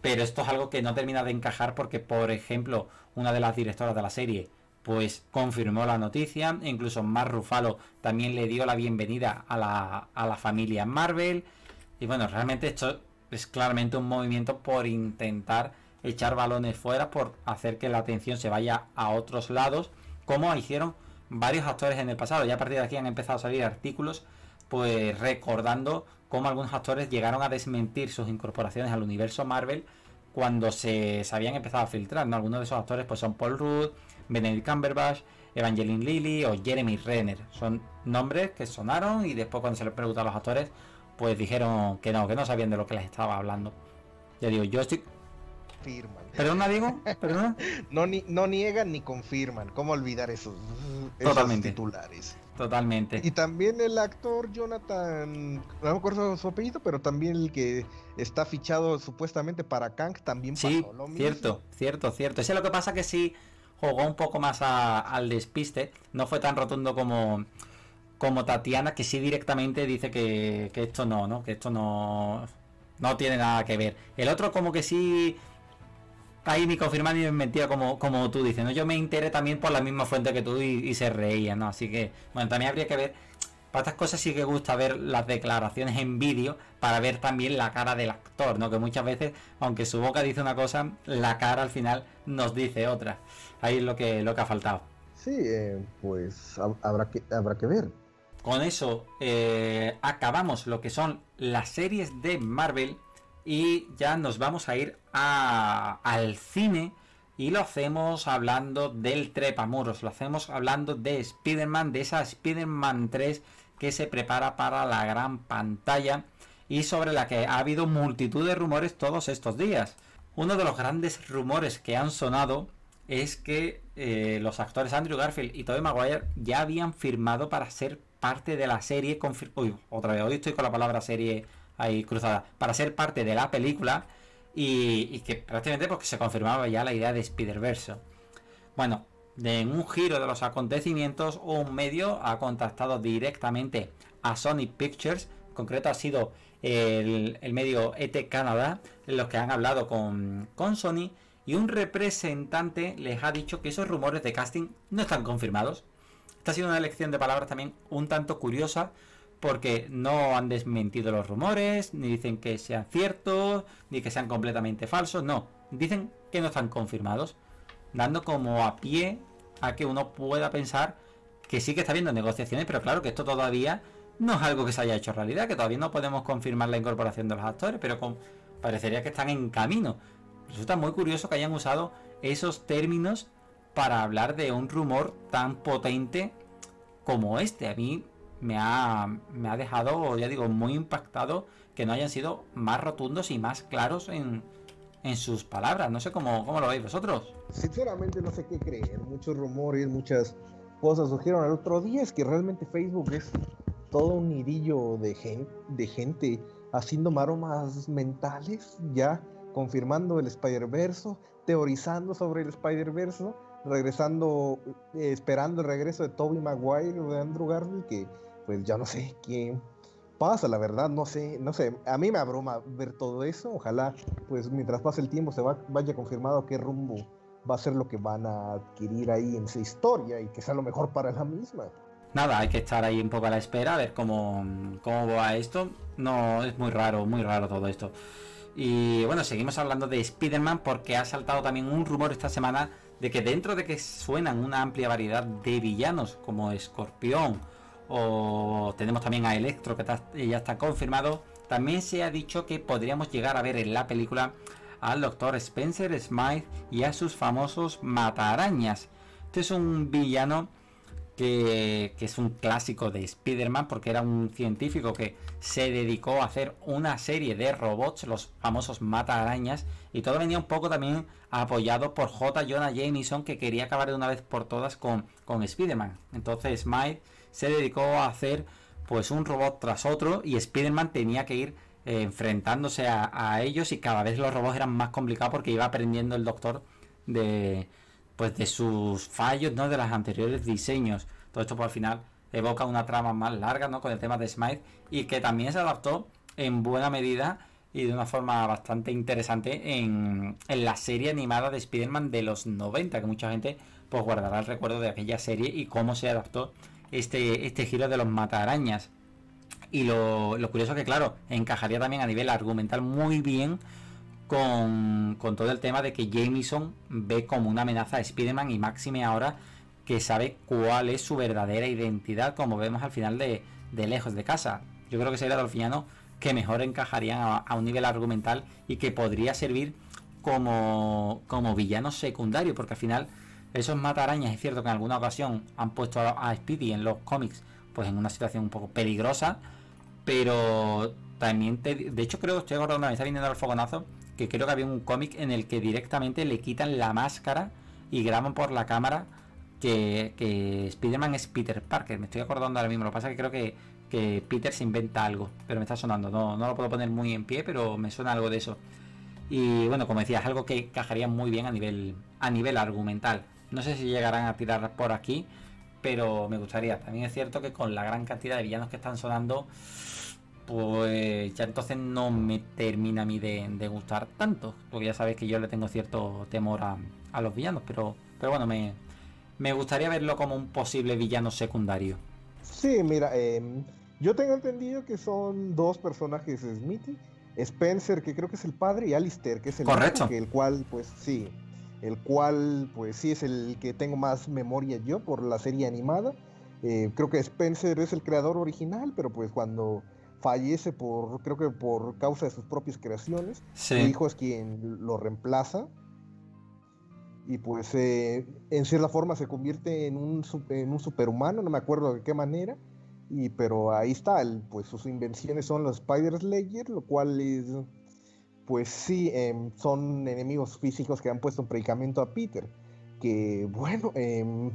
Pero esto es algo que no termina de encajar porque, por ejemplo, una de las directoras de la serie pues confirmó la noticia. Incluso Mar Rufalo también le dio la bienvenida a la, a la familia Marvel. Y bueno, realmente esto es claramente un movimiento por intentar echar balones fuera, por hacer que la atención se vaya a otros lados, como hicieron varios actores en el pasado. Ya a partir de aquí han empezado a salir artículos, pues recordando cómo algunos actores llegaron a desmentir sus incorporaciones al universo Marvel cuando se, habían empezado a filtrar. ¿no? Algunos de esos actores pues son Paul Rudd, Benedict Cumberbatch, Evangeline Lilly o Jeremy Renner. Son nombres que sonaron y después cuando se les preguntó a los actores, pues dijeron que no, que no sabían de lo que les estaba hablando. Ya digo, yo estoy... Confirman. ¿Perdona, digo? ¿Perdona? no, ni, no niegan ni confirman. ¿Cómo olvidar esos, Totalmente. titulares? Totalmente. Y también el actor Jonathan, no me acuerdo su apellido, pero también el que está fichado supuestamente para Kang también sí, pasó lo mismo. Cierto, cierto, cierto. Ese es lo que pasa que sí jugó un poco más al despiste. No fue tan rotundo como, como Tatiana, que sí directamente dice que, que esto no, ¿no? Que esto no, no tiene nada que ver. El otro como que sí ahí ni confirma ni mentira como, como tú dices, ¿no? Yo me enteré también por la misma fuente que tú y, se reía, ¿no? Así que, bueno, también habría que ver. Para estas cosas sí que gusta ver las declaraciones en vídeo para ver también la cara del actor, ¿no? Que muchas veces, aunque su boca dice una cosa, la cara al final nos dice otra. Ahí es lo que, lo que ha faltado. Sí, eh, pues habrá que, habrá que ver. Con eso eh, acabamos lo que son las series de Marvel y ya nos vamos a ir al cine y lo hacemos hablando del trepamuros, lo hacemos hablando de Spider-Man, de esa Spider-Man 3 que se prepara para la gran pantalla y sobre la que ha habido multitud de rumores todos estos días. Uno de los grandes rumores que han sonado es que eh, los actores Andrew Garfield y Tobey Maguire ya habían firmado para ser parte de la serie. Uy, otra vez, hoy estoy con la palabra serie ahí cruzada, para ser parte de la película y, que prácticamente porque se confirmaba ya la idea de Spider-Verse. Bueno, en un giro de los acontecimientos, un medio ha contactado directamente a Sony Pictures, en concreto ha sido el, medio ET Canadá, los que han hablado con, con Sony y un representante les ha dicho que esos rumores de casting no están confirmados. Esta ha sido una elección de palabras también un tanto curiosa porque no han desmentido los rumores, ni dicen que sean ciertos, ni que sean completamente falsos, no, dicen que no están confirmados, dando como a pie a que uno pueda pensar que sí que está habiendo negociaciones, pero claro que esto todavía no es algo que se haya hecho realidad, que todavía no podemos confirmar la incorporación de los actores, pero parecería que están en camino. Resulta muy curioso que hayan usado esos términos para hablar de un rumor tan potente como este. A mí me ha, me ha dejado, ya digo, muy impactado que no hayan sido más rotundos y más claros en, en sus palabras. No sé cómo, cómo lo veis vosotros. Sinceramente no sé qué creer. Muchos rumores, muchas cosas surgieron el otro día. Es que realmente Facebook es todo un nidillo de gente, de gente haciendo maromas mentales, ya confirmando el Spider-Verse, teorizando sobre el Spider-Verse, regresando, eh, esperando el regreso de Toby Maguire o de Andrew Garfield, que pues ya no sé qué pasa, la verdad, no sé, no sé, a mí me abruma ver todo eso, ojalá pues mientras pase el tiempo se vaya confirmado qué rumbo va a ser lo que van a adquirir ahí en esa historia y que sea lo mejor para la misma. Nada, hay que estar ahí un poco a la espera, a ver cómo, cómo va esto. No, es muy raro, muy raro todo esto. Y bueno, seguimos hablando de Spider-Man porque ha saltado también un rumor esta semana de que dentro de que suenan una amplia variedad de villanos como Escorpión, o tenemos también a Electro que ya está confirmado. También se ha dicho que podríamos llegar a ver en la película al Dr. Spencer Smythe y a sus famosos matarañas. Este es un villano que, que es un clásico de Spider-Man porque era un científico que se dedicó a hacer una serie de robots, los famosos mata-arañas, y todo venía un poco también apoyado por J. Jonah Jameson que quería acabar de una vez por todas con, con Spider-Man. Entonces Smythe se dedicó a hacer pues un robot tras otro y Spider-Man tenía que ir eh, enfrentándose a, ellos y cada vez los robots eran más complicados porque iba aprendiendo el doctor de pues de sus fallos, ¿no? De los anteriores diseños. Todo esto por al final evoca una trama más larga, ¿no? Con el tema de Smite y que también se adaptó en buena medida y de una forma bastante interesante en, en la serie animada de Spider-Man de los 90, que mucha gente pues guardará el recuerdo de aquella serie y cómo se adaptó este, este giro de los mataarañas. Y lo, lo curioso que, claro, encajaría también a nivel argumental muy bien con, con todo el tema de que Jameson ve como una amenaza a Spider-Man y Máxime ahora que sabe cuál es su verdadera identidad, como vemos al final de, de Lejos de Casa. Yo creo que sería villanos que mejor encajarían a, un nivel argumental y que podría servir como, como villano secundario, porque al final esos matarañas es cierto que en alguna ocasión han puesto a, Speedy en los cómics pues en una situación un poco peligrosa, pero también de hecho creo que estoy acordando, me está viniendo el fogonazo, que creo que había un cómic en el que directamente le quitan la máscara y graban por la cámara que, que Spider-Man es Peter Parker. Me estoy acordando ahora mismo. Lo que pasa es que creo que, que Peter se inventa algo, pero me está sonando. No, no lo puedo poner muy en pie, pero me suena algo de eso. Y bueno, como decía, es algo que encajaría muy bien a nivel, a nivel argumental. No sé si llegarán a tirar por aquí, pero me gustaría. También es cierto que con la gran cantidad de villanos que están sonando, pues ya entonces no me termina a mí de, gustar tanto. Porque ya sabéis que yo le tengo cierto temor a, a los villanos, pero, pero bueno, me, me gustaría verlo como un posible villano secundario. Sí, mira, em, yo tengo entendido que son dos personajes Smithy. Spencer, que creo que es el padre, y Alistair, que es el Correcto. que el cual, pues sí, el cual, pues sí, es el que tengo más memoria yo por la serie animada. Eh, creo que Spencer es el creador original, pero pues cuando fallece por, creo que por causa de sus propias creaciones, su hijo es quien lo reemplaza y pues eh, en cierta forma se convierte en un, en un superhumano, no me acuerdo de qué manera, y, pero ahí está, pues sus invenciones son los Spider Slayer, lo cual es, pues sí, em, son enemigos físicos que han puesto en predicamento a Peter, que bueno, em,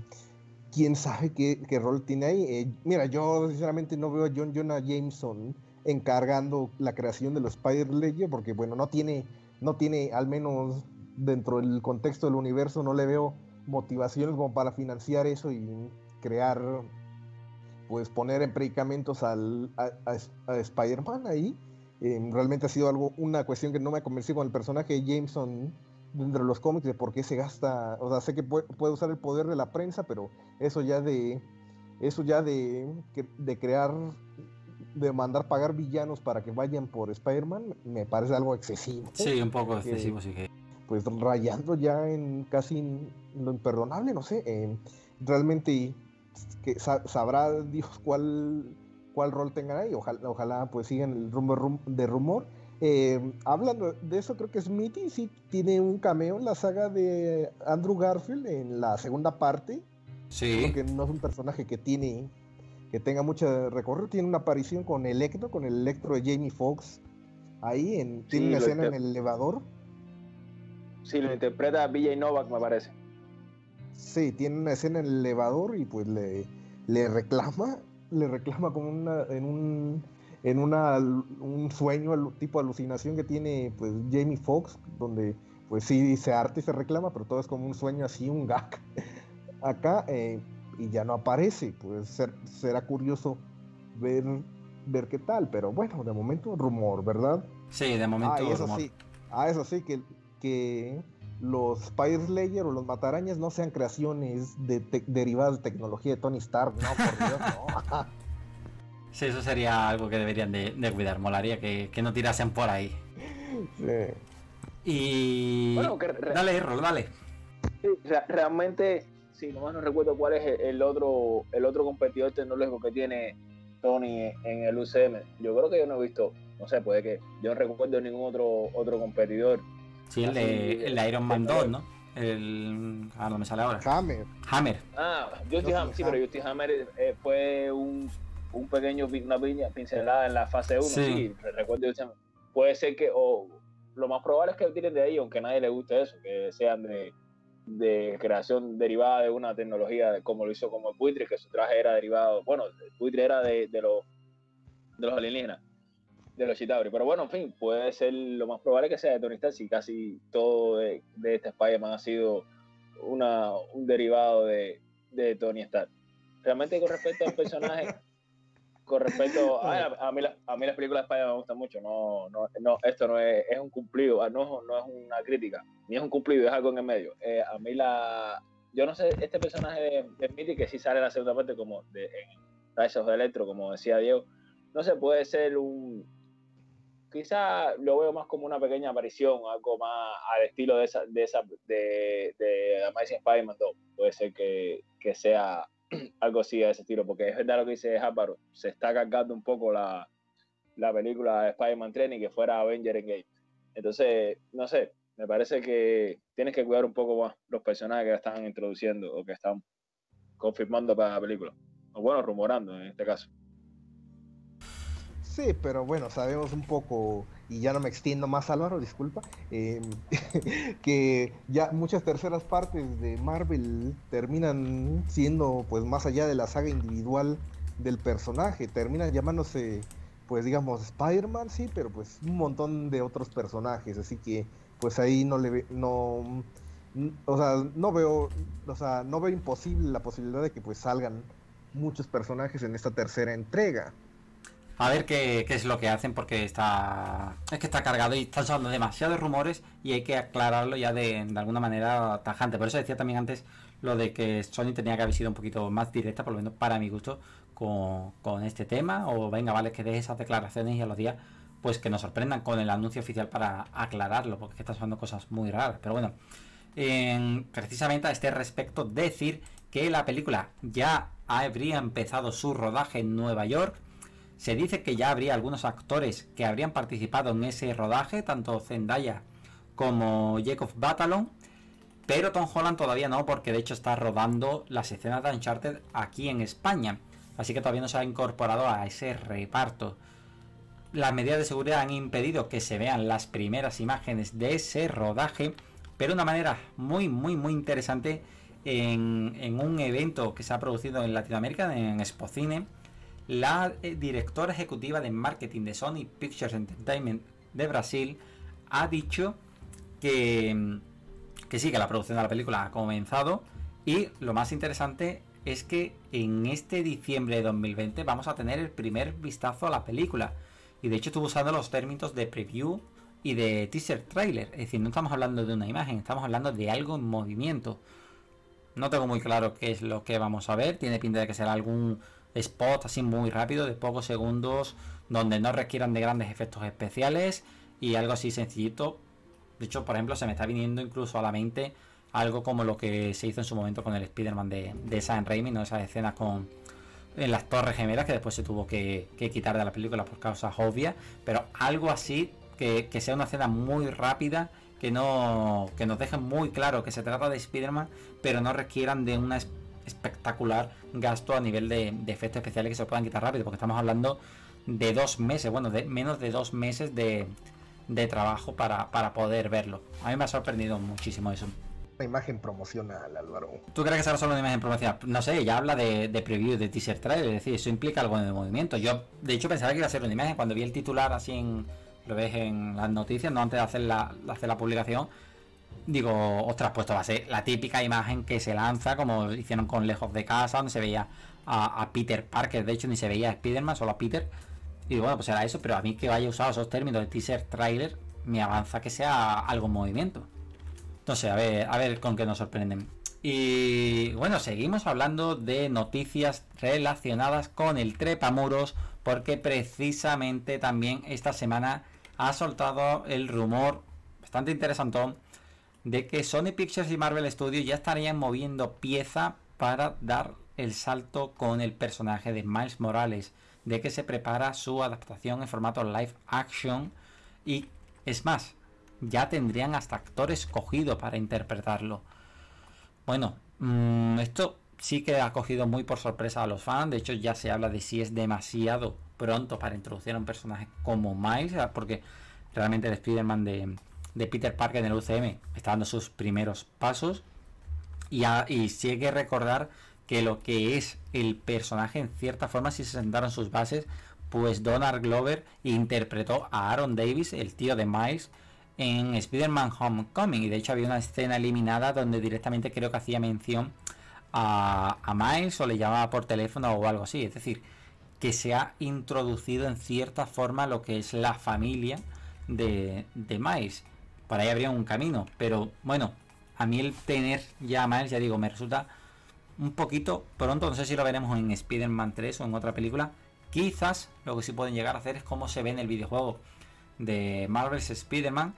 quién sabe qué, qué, rol tiene ahí. Eh, mira, yo sinceramente no veo a John Jonah Jameson encargando la creación de los Spider Slayer, porque bueno, no tiene, no tiene al menos dentro del contexto del universo no le veo motivaciones como para financiar eso y crear, pues poner en predicamentos al, a, Spider-Man ahí. Em, realmente ha sido algo, una cuestión que no me ha convencido con el personaje de Jameson dentro de los cómics de por qué se gasta, o sea, sé que puede, usar el poder de la prensa, pero eso ya de, eso ya de, de crear, de mandar pagar villanos para que vayan por Spider-Man, me parece algo excesivo. Sí, un poco excesivo, sí que pues rayando ya en casi lo imperdonable, no sé, realmente que sabrá Dios cuál, cuál rol tengan ahí, ojalá, ojalá pues sigan el rumbo de rumor. Eh, hablando de eso, creo que Smithy sí tiene un cameo en la saga de Andrew Garfield en la segunda parte. Sí. Que no es un personaje que tiene que tenga mucho recorrido. Tiene una aparición con Electro, con el Electro de Jamie Foxx. Ahí en, tiene una escena en el elevador. Sí, lo interpreta BJ Novak, me parece. Sí, tiene una escena en el elevador y pues le, le reclama, le reclama como una, en un en una, un sueño, tipo alucinación que tiene pues Jamie Foxx, donde pues sí se arte y se reclama, pero todo es como un sueño así, un gag. Acá eh, y ya no aparece, pues ser, será curioso ver, ver qué tal, pero bueno, de momento rumor, ¿verdad? Sí, de momento ah, eso Sí, ah, eso sí, que que los Spider Slayer o los Matarañas no sean creaciones derivadas de tecnología de Tony Stark, no, por Dios, no. Sí, eso sería algo que deberían de, cuidar. Molaría que, no tirasen por ahí. Sí. Y. Bueno, dale, Errol, dale. Sí, realmente, sí, nomás no recuerdo cuál es el otro, el otro competidor tecnológico que tiene Tony en el UCM. Yo creo que yo no he visto, no sé, puede que yo no recuerdo ningún otro, otro competidor Sí, el de, Iron Man 2, ¿no? El. Ah, no me sale ahora. Hammer. Hammer. Ah, Justy Hammer, sí, pero Justy Hammer eh, fue un, un pequeño, una piña pincelada en la fase 1, sí, recuerdo Puede ser que, o lo más probable es que tiren de ahí, aunque a nadie le guste eso, que sean de, de creación derivada de una tecnología, como lo hizo como el buitre, que su traje era derivado, bueno, el buitre era de, de, los, de los alienígenas de los Chitauri. Pero bueno, en fin, puede ser lo más probable que sea de Tony Stark si casi todo de, este Spider-Man ha sido una, un derivado de, de, Tony Stark. Realmente con respecto al personaje, con respecto a, mí, a mí las películas de Spider-Man me gustan mucho, no, no, no, esto no es, es un cumplido, ah, no, no es una crítica, ni es un cumplido, es algo en el medio. Eh, a mí la, yo no sé, este personaje de, de Mitty que sí sale en la segunda parte como de, en Rise of Electro, como decía Diego, no sé, puede ser un, quizá lo veo más como una pequeña aparición, algo más al estilo de esa, de esa, de, de Amazing Spider-Man 2. Puede ser que, que, sea algo así a ese estilo, porque es verdad lo que dice Álvaro, se está cargando un poco la, la película de Spider-Man 3 y que fuera Avenger Game. Entonces, no sé, me parece que tienes que cuidar un poco más los personajes que están introduciendo o que están confirmando para la película. O bueno, rumorando en este caso. Sí, pero bueno, sabemos un poco, y ya no me extiendo más, Álvaro, disculpa, eh, que ya muchas terceras partes de Marvel terminan siendo, pues más allá de la saga individual del personaje, terminan llamándose, pues digamos, Spider-Man, sí, pero pues un montón de otros personajes, así que pues ahí no le no, o sea, no veo, o sea, no veo imposible la posibilidad de que pues salgan muchos personajes en esta tercera entrega. A ver qué, es lo que hacen porque está. Es que está cargado y están sonando demasiados rumores y hay que aclararlo ya de, alguna manera tajante. Por eso decía también antes lo de que Sony tenía que haber sido un poquito más directa, por lo menos para mi gusto, con, con este tema. O venga, vale, que deje esas declaraciones y a los días, pues que nos sorprendan con el anuncio oficial para aclararlo, porque están sonando cosas muy raras. Pero bueno, precisamente a este respecto, decir que la película ya habría empezado su rodaje en Nueva York se dice que ya habría algunos actores que habrían participado en ese rodaje, tanto Zendaya como Jacob Batalon, pero Tom Holland todavía no, porque de hecho está rodando las escenas de Uncharted aquí en España, así que todavía no se ha incorporado a ese reparto. Las medidas de seguridad han impedido que se vean las primeras imágenes de ese rodaje, pero de una manera muy, muy, muy interesante en, en un evento que se ha producido en Latinoamérica, en Expocine la eh, directora ejecutiva de marketing de Sony Pictures Entertainment de Brasil ha dicho que, mm, que sí, que la producción de la película ha comenzado y lo más interesante es que en este diciembre de 2020 vamos a tener el primer vistazo a la película. Y de hecho estuve usando los términos de preview y de teaser trailer. Es decir, no estamos hablando de una imagen, estamos hablando de algo en movimiento. No tengo muy claro qué es lo que vamos a ver. Tiene pinta de que será algún spot así muy rápido de pocos segundos donde no requieran de grandes efectos especiales y algo así sencillito. De hecho, por ejemplo, se me está viniendo incluso a la mente algo como lo que se hizo en su momento con el Spider-Man de, de Sam Raimi, ¿no? esas escenas con en las torres gemelas que después se tuvo que, quitar de la película por causas obvias, pero algo así que, que, sea una escena muy rápida que no que nos deje muy claro que se trata de Spider-Man, pero no requieran de una espectacular gasto a nivel de, efectos especiales que se puedan quitar rápido, porque estamos hablando de dos meses, bueno, de menos de dos meses de, trabajo para, poder verlo. A mí me ha sorprendido muchísimo eso. Una imagen promocional, Álvaro. ¿Tú crees que será solo una imagen promocional? No sé, ya habla de, preview, de teaser trailer, es decir, eso implica algo de movimiento. Yo, de hecho, pensaba que iba a ser una imagen. Cuando vi el titular así en, lo ves en las noticias, no antes de hacer la, de hacer la publicación, digo, ostras, pues esto va a ser la típica imagen que se lanza, como hicieron con Lejos de Casa, donde se veía a, Peter Parker, de hecho ni se veía a Spider-Man, solo a Peter. Y bueno, pues era eso, pero a mí que vaya usado esos términos de teaser trailer, me avanza que sea algo en movimiento. Entonces, a ver, a ver con qué nos sorprenden. Y bueno, seguimos hablando de noticias relacionadas con el trepamuros, porque precisamente también esta semana ha soltado el rumor bastante interesantón de que Sony Pictures y Marvel Studios ya estarían moviendo pieza para dar el salto con el personaje de Miles Morales, de que se prepara su adaptación en formato live action y es más, ya tendrían hasta actor escogido para interpretarlo. Bueno, mm, esto sí que ha cogido muy por sorpresa a los fans, de hecho ya se habla de si es demasiado pronto para introducir a un personaje como Miles, porque realmente el Spider-Man de, de Peter Parker en el UCM está dando sus primeros pasos. Y, y sí hay que recordar que lo que es el personaje, en cierta forma, si se sentaron sus bases, pues Donald Glover interpretó a Aaron Davis, el tío de Miles, en Spider-Man Homecoming. Y de hecho había una escena eliminada donde directamente creo que hacía mención a, a Miles o le llamaba por teléfono o algo así. Es decir, que se ha introducido en cierta forma lo que es la familia de Miles para ahí habría un camino. Pero bueno, a mí el tener ya Miles, ya digo, me resulta un poquito pronto. No sé si lo veremos en Spider-Man 3 o en otra película. Quizás lo que sí pueden llegar a hacer es cómo se ve en el videojuego. de Marvel's Spider-Man,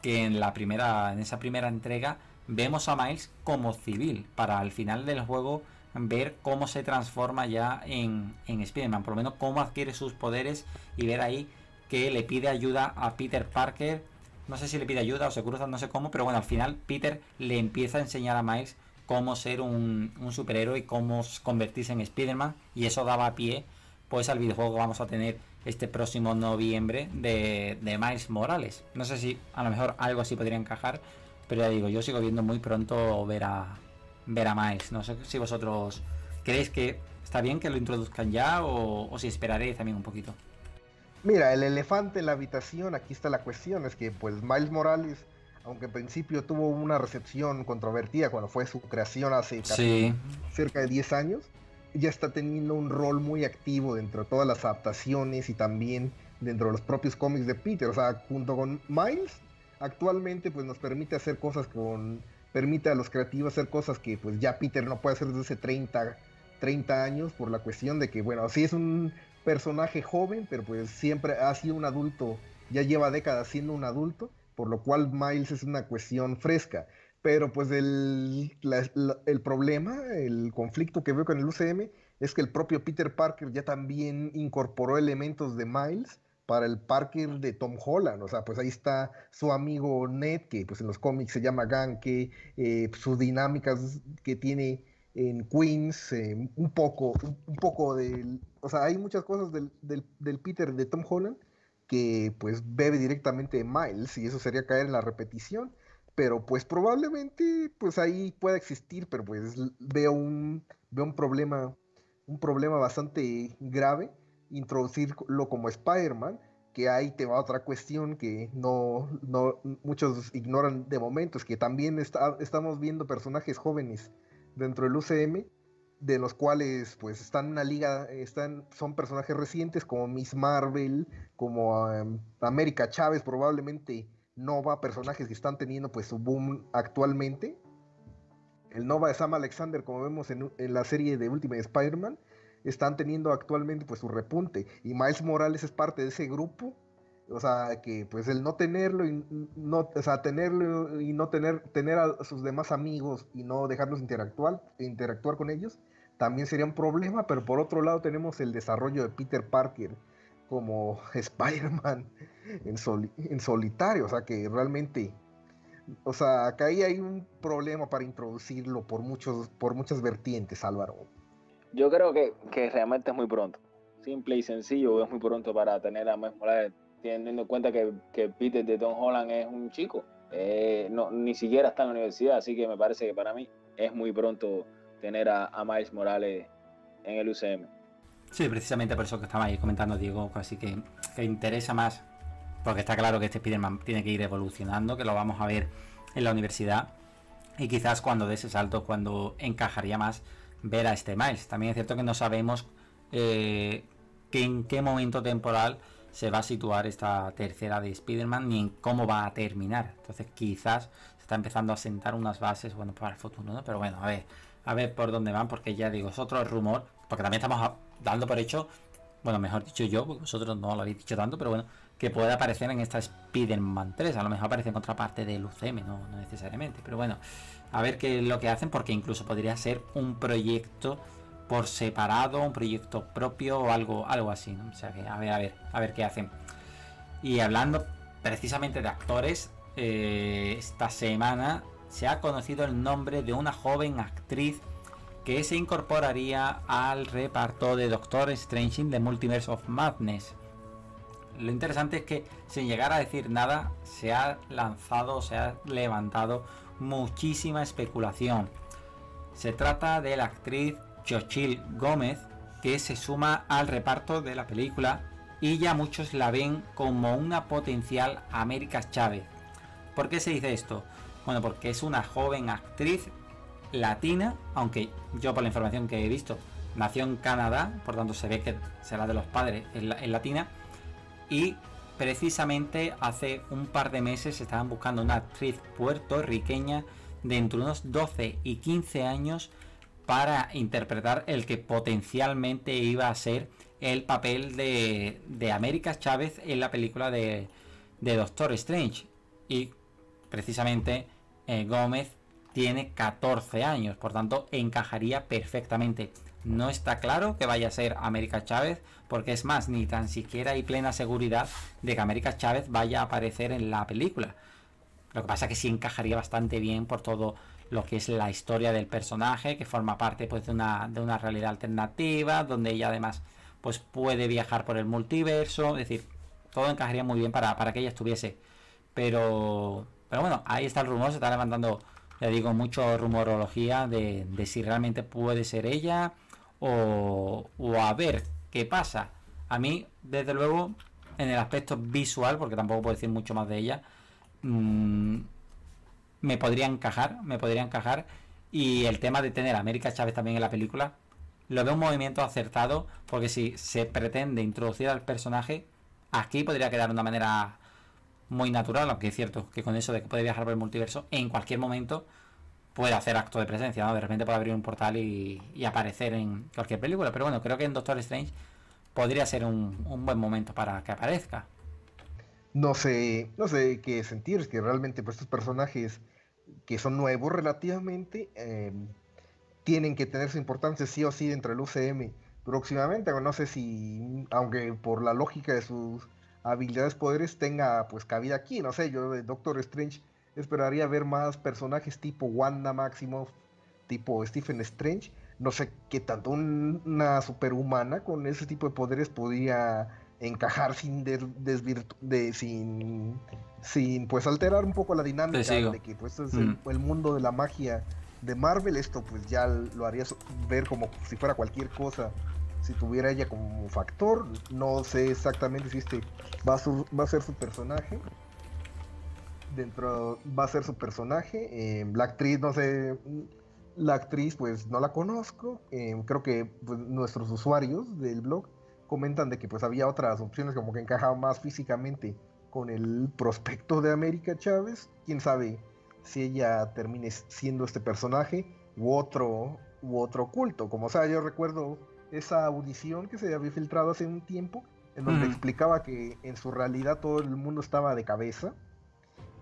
que en la primera, en esa primera entrega, vemos a Miles como civil, para al final del juego ver cómo se transforma ya en, en Spider-Man, por lo menos cómo adquiere sus poderes y ver ahí que le pide ayuda a Peter Parker. No sé si le pide ayuda o se cruzan, no sé cómo, pero bueno, al final Peter le empieza a enseñar a Miles cómo ser un, un superhéroe y cómo convertirse en Spider-Man. Y eso daba pie pues al videojuego que vamos a tener este próximo noviembre de, de Miles Morales. No sé si a lo mejor algo así podría encajar, pero ya digo, yo sigo viendo muy pronto ver a, ver a Miles. No sé si vosotros creéis que está bien que lo introduzcan ya o, o si esperaréis también un poquito. Mira, el elefante en la habitación, aquí está la cuestión, es que pues Miles Morales, aunque en principio tuvo una recepción controvertida cuando fue su creación hace Sí. cerca de 10 años, ya está teniendo un rol muy activo dentro de todas las adaptaciones y también dentro de los propios cómics de Peter. O sea, junto con Miles, actualmente pues nos permite hacer cosas con... permite a los creativos hacer cosas que pues ya Peter no puede hacer desde hace 30, 30 años por la cuestión de que, bueno, sí es un personaje joven, pero pues siempre ha sido un adulto, ya lleva décadas siendo un adulto, por lo cual Miles es una cuestión fresca. Pero pues el, el problema, el conflicto que veo con el UCM es que el propio Peter Parker ya también incorporó elementos de Miles para el Parker de Tom Holland. O sea, pues ahí está su amigo Ned, que pues en los cómics se llama Ganke, eh, sus dinámicas que tiene en Queens, eh, un poco, un, poco del... O sea, hay muchas cosas del, del, del Peter de Tom Holland que pues bebe directamente de Miles y eso sería caer en la repetición pero pues probablemente pues ahí pueda existir, pero pues veo un, veo un problema, un problema bastante grave, introducirlo como Spider-Man, que ahí te va otra cuestión que no, no muchos ignoran de momento, es que también está- estamos viendo personajes jóvenes dentro del UCM, de los cuales pues están en una liga, están, son personajes recientes como Miss Marvel, como em, América Chávez probablemente Nova, personajes que están teniendo pues su boom actualmente. El Nova de Sam Alexander, como vemos en, la serie de Ultimate Spider-Man, están teniendo actualmente pues su repunte. Y Miles Morales es parte de ese grupo. O sea, que pues el no tenerlo y no, o sea, tenerlo y no tener, tener a sus demás amigos y no dejarlos interactuar, interactuar con ellos, también sería un problema, pero por otro lado tenemos el desarrollo de Peter Parker como Spider-Man en, soli- en solitario, o sea que realmente, o sea, acá ahí hay un problema para introducirlo por muchos, por muchas vertientes, Álvaro. Yo creo que, que realmente es muy pronto. Simple y sencillo, es muy pronto para tener a Miles Morales, teniendo en cuenta que, que Peter de Tom Holland es un chico. eh, no, ni siquiera está en la universidad, así que me parece que para mí es muy pronto tener a, a Miles Morales en el UCM. Sí, precisamente por eso que estaba ahí comentando Diego, así que, que interesa más, porque está claro que este Spider-Man tiene que ir evolucionando, que lo vamos a ver en la universidad, y quizás cuando dé ese salto, cuando encajaría más ver a este Miles. También es cierto que no sabemos eh, en qué momento temporal se va a situar esta tercera de Spider-Man ni en cómo va a terminar. Entonces quizás se está empezando a sentar unas bases bueno para el futuro, ¿no? Pero bueno, a ver, a ver por dónde van, porque ya digo, es otro rumor, porque también estamos dando por hecho, bueno, mejor dicho yo, porque vosotros no lo habéis dicho tanto, pero bueno, que puede aparecer en esta Spider-Man 3, a lo mejor aparece en otra parte del UCM, no, no necesariamente, pero bueno, a ver qué es lo que hacen, porque incluso podría ser un proyecto por separado, un proyecto propio o algo, algo así. O sea que a ver, a ver, a ver qué hacen. Y hablando precisamente de actores, eh, esta semana se ha conocido el nombre de una joven actriz que se incorporaría al reparto de Doctor Strange in the Multiverse of Madness. Lo interesante es que sin llegar a decir nada se ha lanzado, se ha levantado muchísima especulación. Se trata de la actriz Chochil Gómez que se suma al reparto de la película y ya muchos la ven como una potencial América Chávez. ¿Por qué se dice esto? Bueno, porque es una joven actriz latina, aunque yo por la información que he visto nació en Canadá, por tanto se ve que será de los padres en latina, y precisamente hace un par de meses estaban buscando una actriz puertorriqueña de entre unos 12 y 15 años para interpretar el que potencialmente iba a ser el papel de, de América Chávez en la película de de Doctor Strange. Y precisamente eh, Gómez tiene 14 años, por tanto encajaría perfectamente. No está claro que vaya a ser América Chávez, porque es más, ni tan siquiera hay plena seguridad de que América Chávez vaya a aparecer en la película. Lo que pasa es que sí encajaría bastante bien por todo lo que es la historia del personaje, que forma parte pues, de, una, de una realidad alternativa, donde ella además pues, puede viajar por el multiverso, es decir, todo encajaría muy bien para, para que ella estuviese. Pero, pero bueno, ahí está el rumor, se está levantando, ya digo, mucho rumorología de, de si realmente puede ser ella o, o a ver qué pasa. A mí, desde luego, en el aspecto visual, porque tampoco puedo decir mucho más de ella, mmm, me podría encajar, me podría encajar. Y el tema de tener a América Chávez también en la película, lo veo un movimiento acertado, porque si se pretende introducir al personaje, aquí podría quedar de una manera muy natural, aunque es cierto que con eso de que puede viajar por el multiverso, en cualquier momento puede hacer acto de presencia, ¿no? De repente puede abrir un portal y, aparecer en cualquier película. Pero bueno, creo que en Doctor Strange podría ser un, un buen momento para que aparezca no sé, no sé qué sentir, es que realmente pues estos personajes que son nuevos relativamente eh, tienen que tener su importancia sí o sí dentro del UCM próximamente, no sé si, aunque por la lógica de sus habilidades, poderes, tenga pues cabida aquí, no sé, yo de Doctor Strange esperaría ver más personajes tipo Wanda Maximoff, tipo Stephen Strange, no sé qué tanto una superhumana con ese tipo de poderes podría encajar sin de, sin sin pues alterar un poco la dinámica de que pues es mm. el, mundo de la magia de Marvel esto pues ya lo haría ver como si fuera cualquier cosa. Si tuviera ella como factor no sé exactamente si este va a, va a ser su personaje. Dentro va a ser su personaje eh, la actriz no sé la actriz pues no la conozco. Eh, creo que pues, nuestros usuarios del blog comentan de que pues había otras opciones como que encajaban más físicamente con el prospecto de América Chávez. Quién sabe si ella termine siendo este personaje u otro u otro culto. Como sea, yo recuerdo esa audición que se había filtrado hace un tiempo en donde explicaba que en su realidad todo el mundo estaba de cabeza,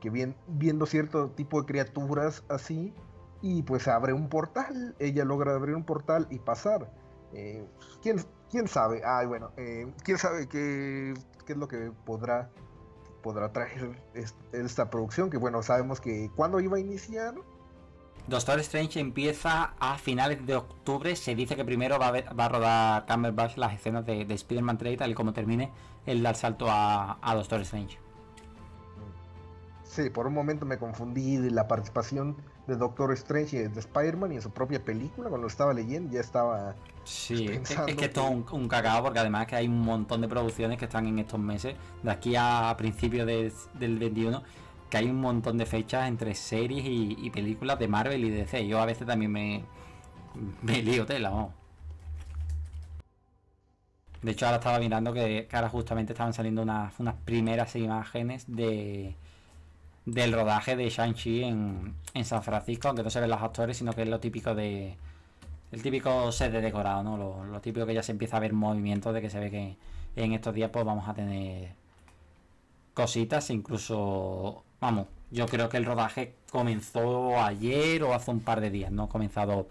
que bien, viendo cierto tipo de criaturas así y pues abre un portal, ella logra abrir un portal y pasar. Eh, ¿quién, quién sabe, ay bueno, eh, quién sabe qué, qué, es lo que podrá, podrá traer esta producción, que bueno, sabemos que cuando iba a iniciar. Doctor Strange empieza a finales de octubre. Se dice que primero va a, ver, va a rodar Cumberbatch las escenas de, de Spider-Man 3 tal y como termine el dar salto a, a Doctor Strange. Sí, por un momento me confundí de la participación de Doctor Strange y de Spider-Man y en su propia película, cuando lo estaba leyendo ya estaba... Sí, es, que esto es un, un, cagado porque además que hay un montón de producciones que están en estos meses, de aquí a principios de, del 21, que hay un montón de fechas entre series y, películas de Marvel y DC. Yo a veces también me, me lío tela, vamos. De hecho, ahora estaba mirando que, que ahora justamente estaban saliendo unas, unas primeras imágenes de del rodaje de Shang-Chi en, en, San Francisco, aunque no se ven los actores, sino que es lo típico de. El típico set de decorado, ¿no? Lo, típico que ya se empieza a ver movimiento de que se ve que en estos días pues vamos a tener cositas, incluso. Vamos, yo creo que el rodaje comenzó ayer o hace un par de días, no ha comenzado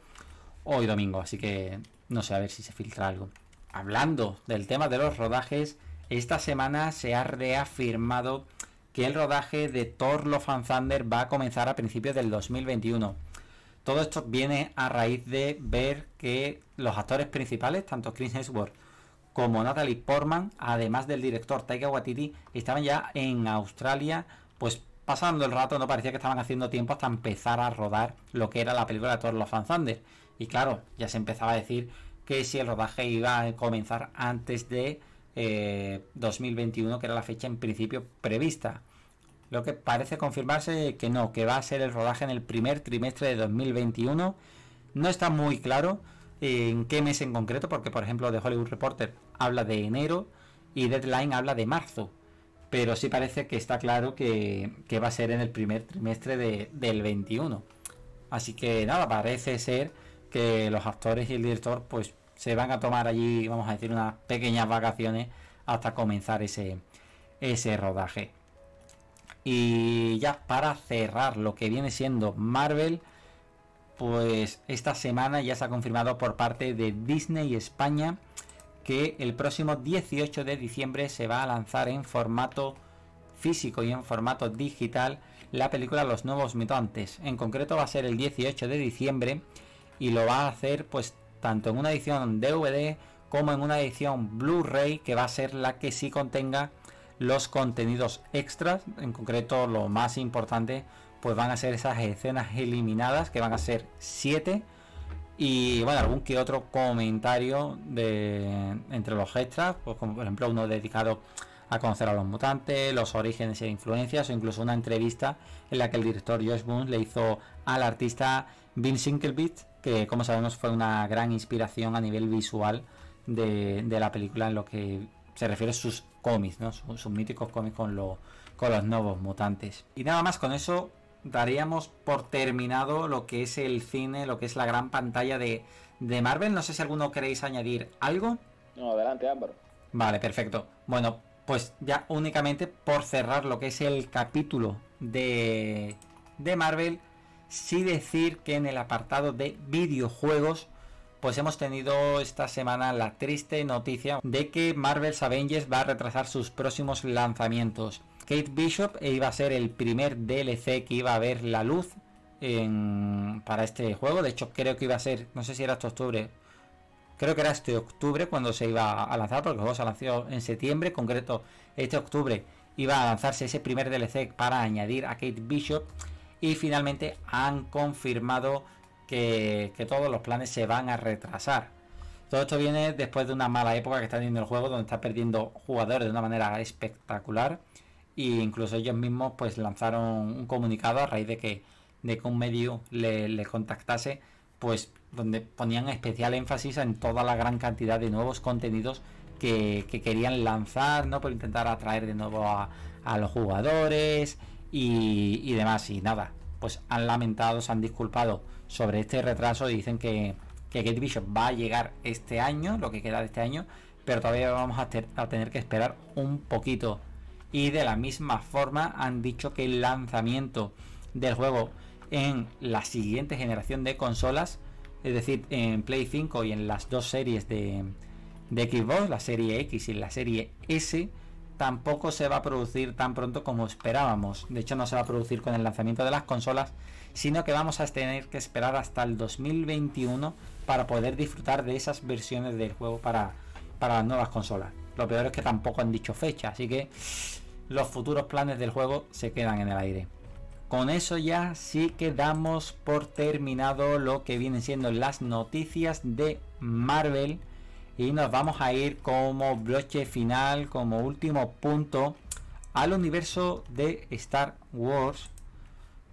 hoy domingo, así que no sé a ver si se filtra algo. Hablando del tema de los rodajes, esta semana se ha reafirmado que el rodaje de Thor Love and Thunder va a comenzar a principios del 2021. Todo esto viene a raíz de ver que los actores principales, tanto Chris Hemsworth como Natalie Portman, además del director Taika Waititi, estaban ya en Australia, pues pasando el rato, no parecía que estaban haciendo tiempo hasta empezar a rodar lo que era la película de Thor Love and. Y claro, ya se empezaba a decir que si el rodaje iba a comenzar antes de 2021, eh, que era la fecha en principio prevista. Lo que parece confirmarse que no, que va a ser el rodaje en el primer trimestre de 2021. No está muy claro en qué mes en concreto, porque por ejemplo The Hollywood Reporter habla de enero y Deadline habla de marzo. Pero sí parece que está claro que, va a ser en el primer trimestre del 21. Así que nada, parece ser que los actores y el director pues se van a tomar allí, vamos a decir, unas pequeñas vacaciones hasta comenzar ese rodaje. Y ya para cerrar lo que viene siendo Marvel, pues esta semana ya se ha confirmado por parte de Disney España que el próximo 18 de diciembre se va a lanzar en formato físico y en formato digital la película Los Nuevos Mutantes. En concreto va a ser el 18 de diciembre y lo va a hacer pues tanto en una edición DVD como en una edición Blu-ray que va a ser la que sí contenga los contenidos extras, en concreto lo más importante pues van a ser esas escenas eliminadas que van a ser 7 y bueno, algún que otro comentario de entre los extras, pues como por ejemplo uno dedicado a conocer a los mutantes, los orígenes e influencias, o incluso una entrevista en la que el director Josh Boone le hizo al artista Vince Sinkelbeat, que como sabemos fue una gran inspiración a nivel visual de, la película en lo que se refiere a sus cómics, ¿no? sus, míticos cómics con, con los nuevos mutantes. Y nada más con eso daríamos por terminado lo que es el cine, lo que es la gran pantalla de, de Marvel. No sé si alguno queréis añadir algo. No, adelante, Álvaro. Vale, perfecto. Bueno, pues ya únicamente por cerrar lo que es el capítulo de, de Marvel, sí decir que en el apartado de videojuegos, pues hemos tenido esta semana la triste noticia de que Marvel's Avengers va a retrasar sus próximos lanzamientos. Kate Bishop iba a ser el primer DLC que iba a ver la luz para este juego. De hecho, creo que iba a ser, no sé si era este octubre, creo que era este octubre cuando se iba a lanzar, porque el juego se lanzó en septiembre, en concreto este octubre iba a lanzarse ese primer DLC para añadir a Kate Bishop y finalmente han confirmado que, todos los planes se van a retrasar. Todo esto viene después de una mala época que está teniendo el juego, donde está perdiendo jugadores de una manera espectacular y incluso ellos mismos pues lanzaron un comunicado a raíz de que, de un medio le, contactase pues donde ponían especial énfasis en toda la gran cantidad de nuevos contenidos que, querían lanzar, ¿no? Por intentar atraer de nuevo a, los jugadores y, y, demás. Y nada, pues han lamentado, se han disculpado sobre este retraso dicen que, que Bishop va a llegar este año, lo que queda de este año, pero todavía vamos a, a tener que esperar un poquito. Y de la misma forma han dicho que el lanzamiento del juego en la siguiente generación de consolas, es decir, en Play 5 y en las dos series de, de Xbox, la serie X y la serie S, tampoco se va a producir tan pronto como esperábamos. De hecho, no se va a producir con el lanzamiento de las consolas, sino que vamos a tener que esperar hasta el 2021 para poder disfrutar de esas versiones del juego para, para las nuevas consolas. Lo peor es que tampoco han dicho fecha, así que los futuros planes del juego se quedan en el aire. Con eso ya sí que damos por terminado lo que vienen siendo las noticias de Marvel y nos vamos a ir como broche final, como último punto al universo de Star Wars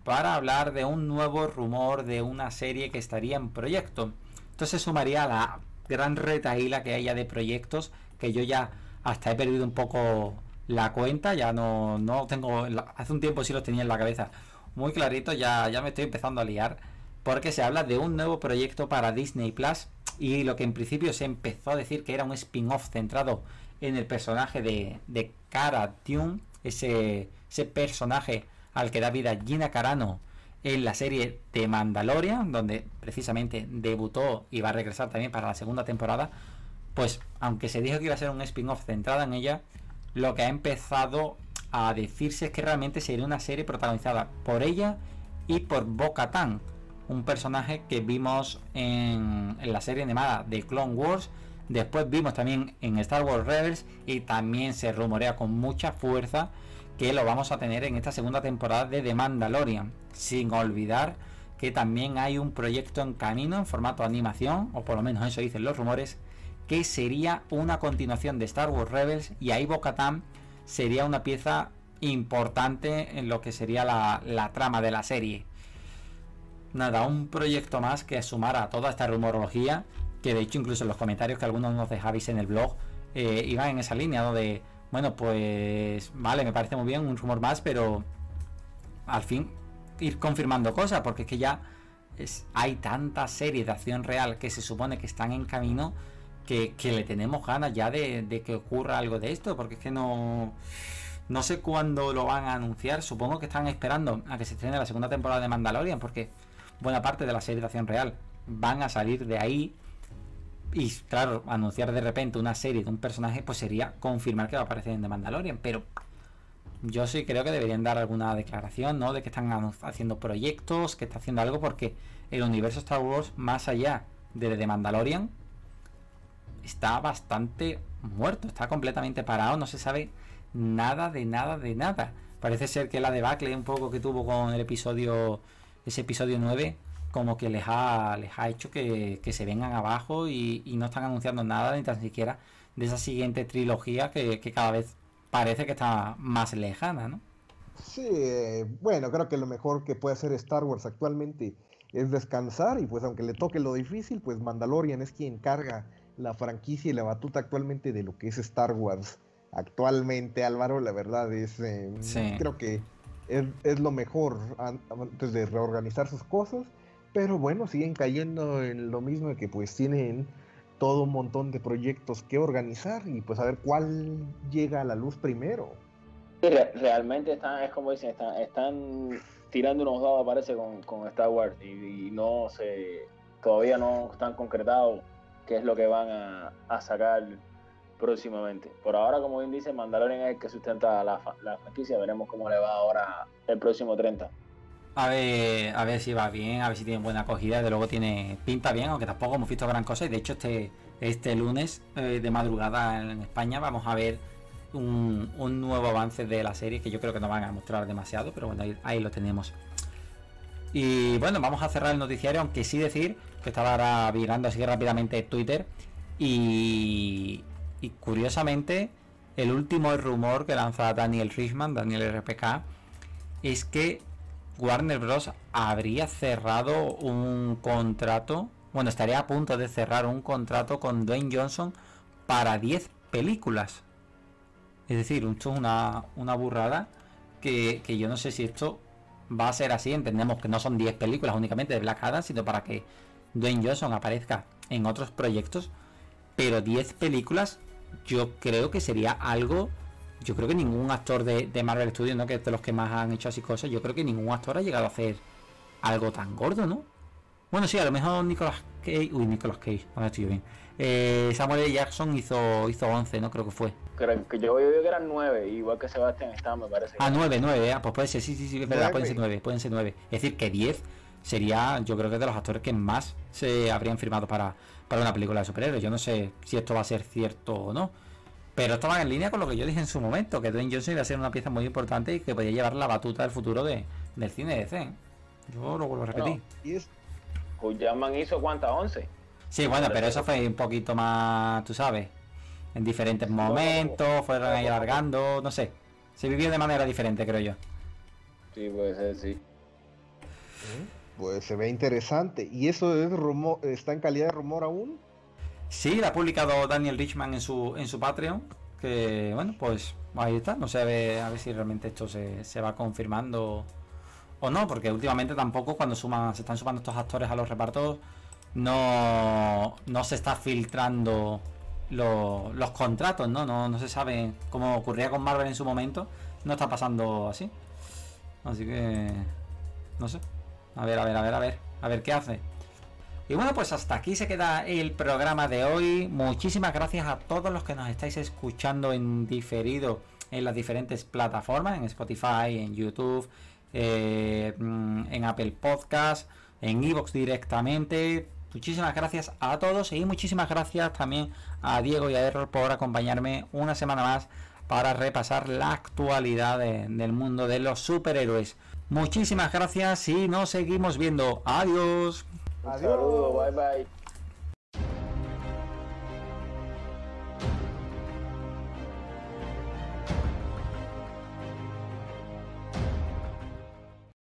para hablar de un nuevo rumor de una serie que estaría en proyecto. Entonces sumaría a la gran retaíla que haya de proyectos que yo ya hasta he perdido un poco la cuenta, ya no, no tengo, hace un tiempo sí lo tenía en la cabeza muy clarito, ya, ya me estoy empezando a liar, porque se habla de un nuevo proyecto para Disney Plus y lo que en principio se empezó a decir que era un spin-off centrado en el personaje de, de Cara Dune, ese, ese personaje al que da vida Gina Carano en la serie de Mandalorian, donde precisamente debutó y va a regresar también para la segunda temporada, pues aunque se dijo que iba a ser un spin-off centrado en ella, lo que ha empezado a decirse es que realmente sería una serie protagonizada por ella y por Bo Katan, un personaje que vimos en, la serie animada de Clone Wars. Después vimos también en Star Wars Rebels y también se rumorea con mucha fuerza que lo vamos a tener en esta segunda temporada de The Mandalorian. Sin olvidar que también hay un proyecto en camino en formato animación, o por lo menos eso dicen los rumores, que sería una continuación de Star Wars Rebels y ahí bo sería una pieza importante en lo que sería la, trama de la serie. Nada, un proyecto más que sumara toda esta rumorología, que de hecho incluso en los comentarios que algunos nos dejabais en el blog eh, iban en esa línea, de, bueno, pues vale, me parece muy bien un rumor más, pero al fin ir confirmando cosas, porque es que ya es, hay tantas series de acción real que se supone que están en camino que, le tenemos ganas ya de, que ocurra algo de esto, porque es que no, No sé cuándo lo van a anunciar. Supongo que están esperando a que se estrene la segunda temporada de Mandalorian, porque buena parte de la serie de acción real van a salir de ahí. Y claro, anunciar de repente una serie de un personaje, pues sería confirmar que va a aparecer en The Mandalorian. Pero yo sí creo que deberían dar alguna declaración, ¿no? De que están haciendo proyectos, que está haciendo algo, porque el universo Star Wars, más allá de The Mandalorian, está bastante muerto, está completamente parado, no se sabe nada de nada de nada. Parece ser que la debacle un poco que tuvo con el episodio, ese episodio 9, como que les ha, les ha hecho que, se vengan abajo y, no están anunciando nada ni tan siquiera de esa siguiente trilogía que, cada vez parece que está más lejana, ¿no? Sí, eh, bueno, creo que lo mejor que puede hacer Star Wars actualmente es descansar y pues aunque le toque lo difícil, pues Mandalorian es quien carga la franquicia y la batuta actualmente de lo que es Star Wars. Actualmente, Álvaro, la verdad es, eh, creo que es, lo mejor antes de reorganizar sus cosas, pero bueno, siguen cayendo en lo mismo de que pues tienen todo un montón de proyectos que organizar y pues a ver cuál llega a la luz primero. realmente están, es como dicen, están, tirando unos dados, parece, con, con Star Wars y, no se, todavía no están concretados qué es lo que van a, sacar próximamente. Por ahora, como bien dice, Mandalorian es el que sustenta la, franquicia. Veremos cómo le va ahora el próximo 30. A ver, a ver si va bien, a ver si tiene buena acogida. De luego tiene pinta bien, aunque tampoco hemos visto gran cosa. Y de hecho, este, este lunes eh, de madrugada en España vamos a ver un, nuevo avance de la serie que yo creo que no van a mostrar demasiado, pero bueno, ahí, lo tenemos. Y bueno, vamos a cerrar el noticiario, aunque sí decir que estaba ahora virando así rápidamente Twitter. Y, y curiosamente, el último rumor que lanza Daniel Richman, Daniel RPK, es que Warner Bros. habría cerrado un contrato, bueno, estaría a punto de cerrar un contrato con Dwayne Johnson para 10 películas. Es decir, esto es una, una burrada que, yo no sé si esto va a ser así. Entendemos que no son 10 películas únicamente de Black Adam, sino para que Dwayne Johnson aparezca en otros proyectos. Pero 10 películas, yo creo que sería algo. Yo creo que ningún actor de, Marvel Studios, ¿no? que es de los que más han hecho así cosas, yo creo que ningún actor ha llegado a hacer algo tan gordo, ¿no? Bueno, sí, a lo mejor Nicolas Cage. Uy, Nicolas Cage, ahora estoy bien. Eh, Samuel L. Jackson hizo, hizo 11, ¿no? Creo que fue. Creo que yo veo que eran 9, igual que Sebastián estaba, me parece. Ah, 9, 9, ah, pues puede ser, sí, sí, sí, es verdad, pueden ser 9, pueden ser 9. Es decir, que 10 sería, yo creo que de los actores que más se habrían firmado para, para una película de superhéroes. Yo no sé si esto va a ser cierto o no. Pero esto va en línea con lo que yo dije en su momento, que Dwayne Johnson iba a ser una pieza muy importante y que podía llevar la batuta del futuro de, del cine de DC. Yo lo vuelvo a repetir. ¿Y es? hizo cuántas, 11. Sí, bueno, pero eso fue un poquito más, tú sabes, en diferentes momentos, fueron ahí alargando, no sé. Se vivió de manera diferente, creo yo. Sí, puede ser, sí. Pues se ve interesante. ¿Y eso es rumor, está en calidad de rumor aún? Sí, lo ha publicado Daniel Richman en su, en su Patreon. Que bueno, pues ahí está. No sé a ver, a ver si realmente esto se, se, va confirmando o no, porque últimamente tampoco cuando suman, se están sumando estos actores a los repartos no, no se está filtrando los contratos, ¿no? ¿no? No se sabe, como ocurría con Marvel en su momento, no está pasando así. Así que, no sé. A ver, a ver, a ver, a ver, a ver qué hace. Y bueno, pues hasta aquí se queda el programa de hoy. Muchísimas gracias a todos los que nos estáis escuchando en diferido en las diferentes plataformas, en Spotify, en YouTube, eh, mm, en Apple Podcast, en Evox directamente. Muchísimas gracias a todos y muchísimas gracias también a Diego y a Error por acompañarme una semana más para repasar la actualidad del mundo de los superhéroes. Muchísimas gracias y nos seguimos viendo. Adiós. Adiós. bye bye.